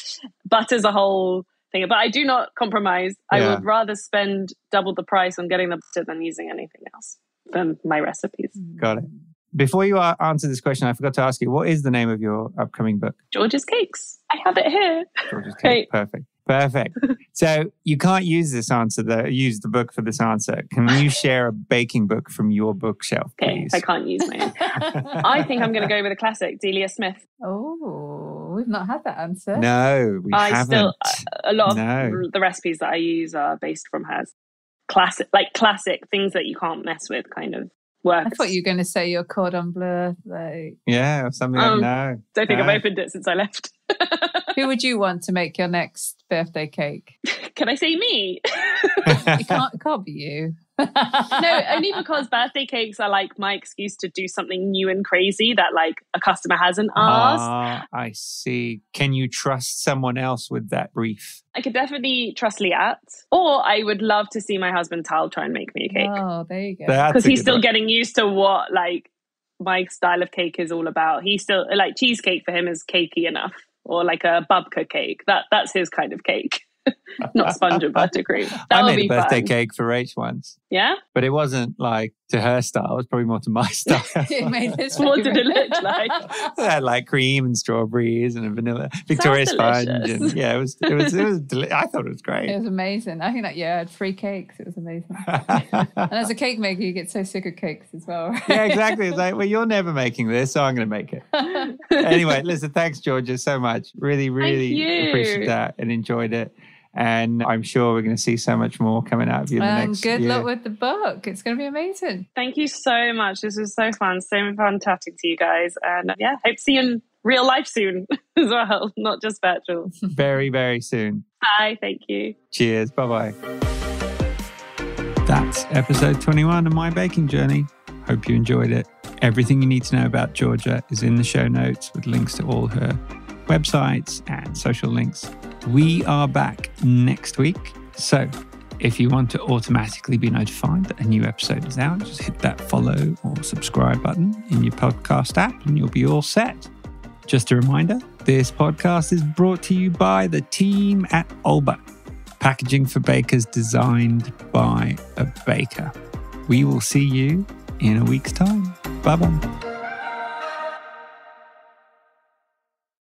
Butter's a whole thing. But I do not compromise. I would rather spend double the price on getting the butter than using anything else than my recipes. Got it. Before you answer this question, I forgot to ask you, what is the name of your upcoming book? Georgia's Cakes. I have it here. George's [laughs] Cakes. Great. Perfect. Perfect. so you can't use this answer, the, use the book for this answer. Can you share a baking book from your bookshelf, Okay, please? I can't use mine. I think I'm going to go with a classic, Delia Smith. Oh, we've not had that answer. No, we I haven't. still a lot of No. the recipes that I use are based from hers. Classic, like classic things that you can't mess with, kind of works. I thought you were going to say your cordon bleu. Like, yeah, or something. Um, no. Don't think No. I've opened it since I left. [laughs] who would you want to make your next birthday cake? [laughs] Can I say me? It can't, it can't be you. [laughs] no, only because birthday cakes are like my excuse to do something new and crazy that like a customer hasn't asked. Ah, I see. Can you trust someone else with that brief? I could definitely trust Liat, or I would love to see my husband Tal try and make me a cake Oh, there you go. Because he's still one. getting used to what like my style of cake is all about. He's still like cheesecake for him is cakey enough, or like a babka cake. That that's his kind of cake, [laughs] not [laughs] sponge and buttercream. That I made a birthday fun. cake for Rach once, Yeah, but it wasn't like to her style. It was probably more to my [laughs] style. [laughs] it made this What did it look [laughs] like? it had like cream and strawberries and a vanilla Victoria sponge, and yeah, it was it was it was. Deli- I thought it was great. It was amazing. I think that yeah, I had free cakes. It was amazing. And as a cake maker, you get so sick of cakes as well. Right? yeah, exactly. It's like, well, you're never making this, so I'm going to make it. anyway, listen, thanks, Georgia, so much. Really, really you. appreciate that and enjoyed it. And I'm sure we're going to see so much more coming out of you in the and next good year. luck with the book. It's going to be amazing. Thank you so much. This was so fun. So fun chatting to you guys. And uh, yeah, hope to see you in real life soon [laughs] as well, not just virtual. [laughs] very, very soon. Bye. Thank you. Cheers. Bye bye. That's episode 21 of My Baking Journey. Hope you enjoyed it. Everything you need to know about Georgia is in the show notes with links to all her websites and social links. We are back next week. So if you want to automatically be notified that a new episode is out, just hit that follow or subscribe button in your podcast app and you'll be all set. Just a reminder this podcast is brought to you by the team at Olbaa, packaging for bakers designed by a baker. We will see you in a week's time. Bye bye.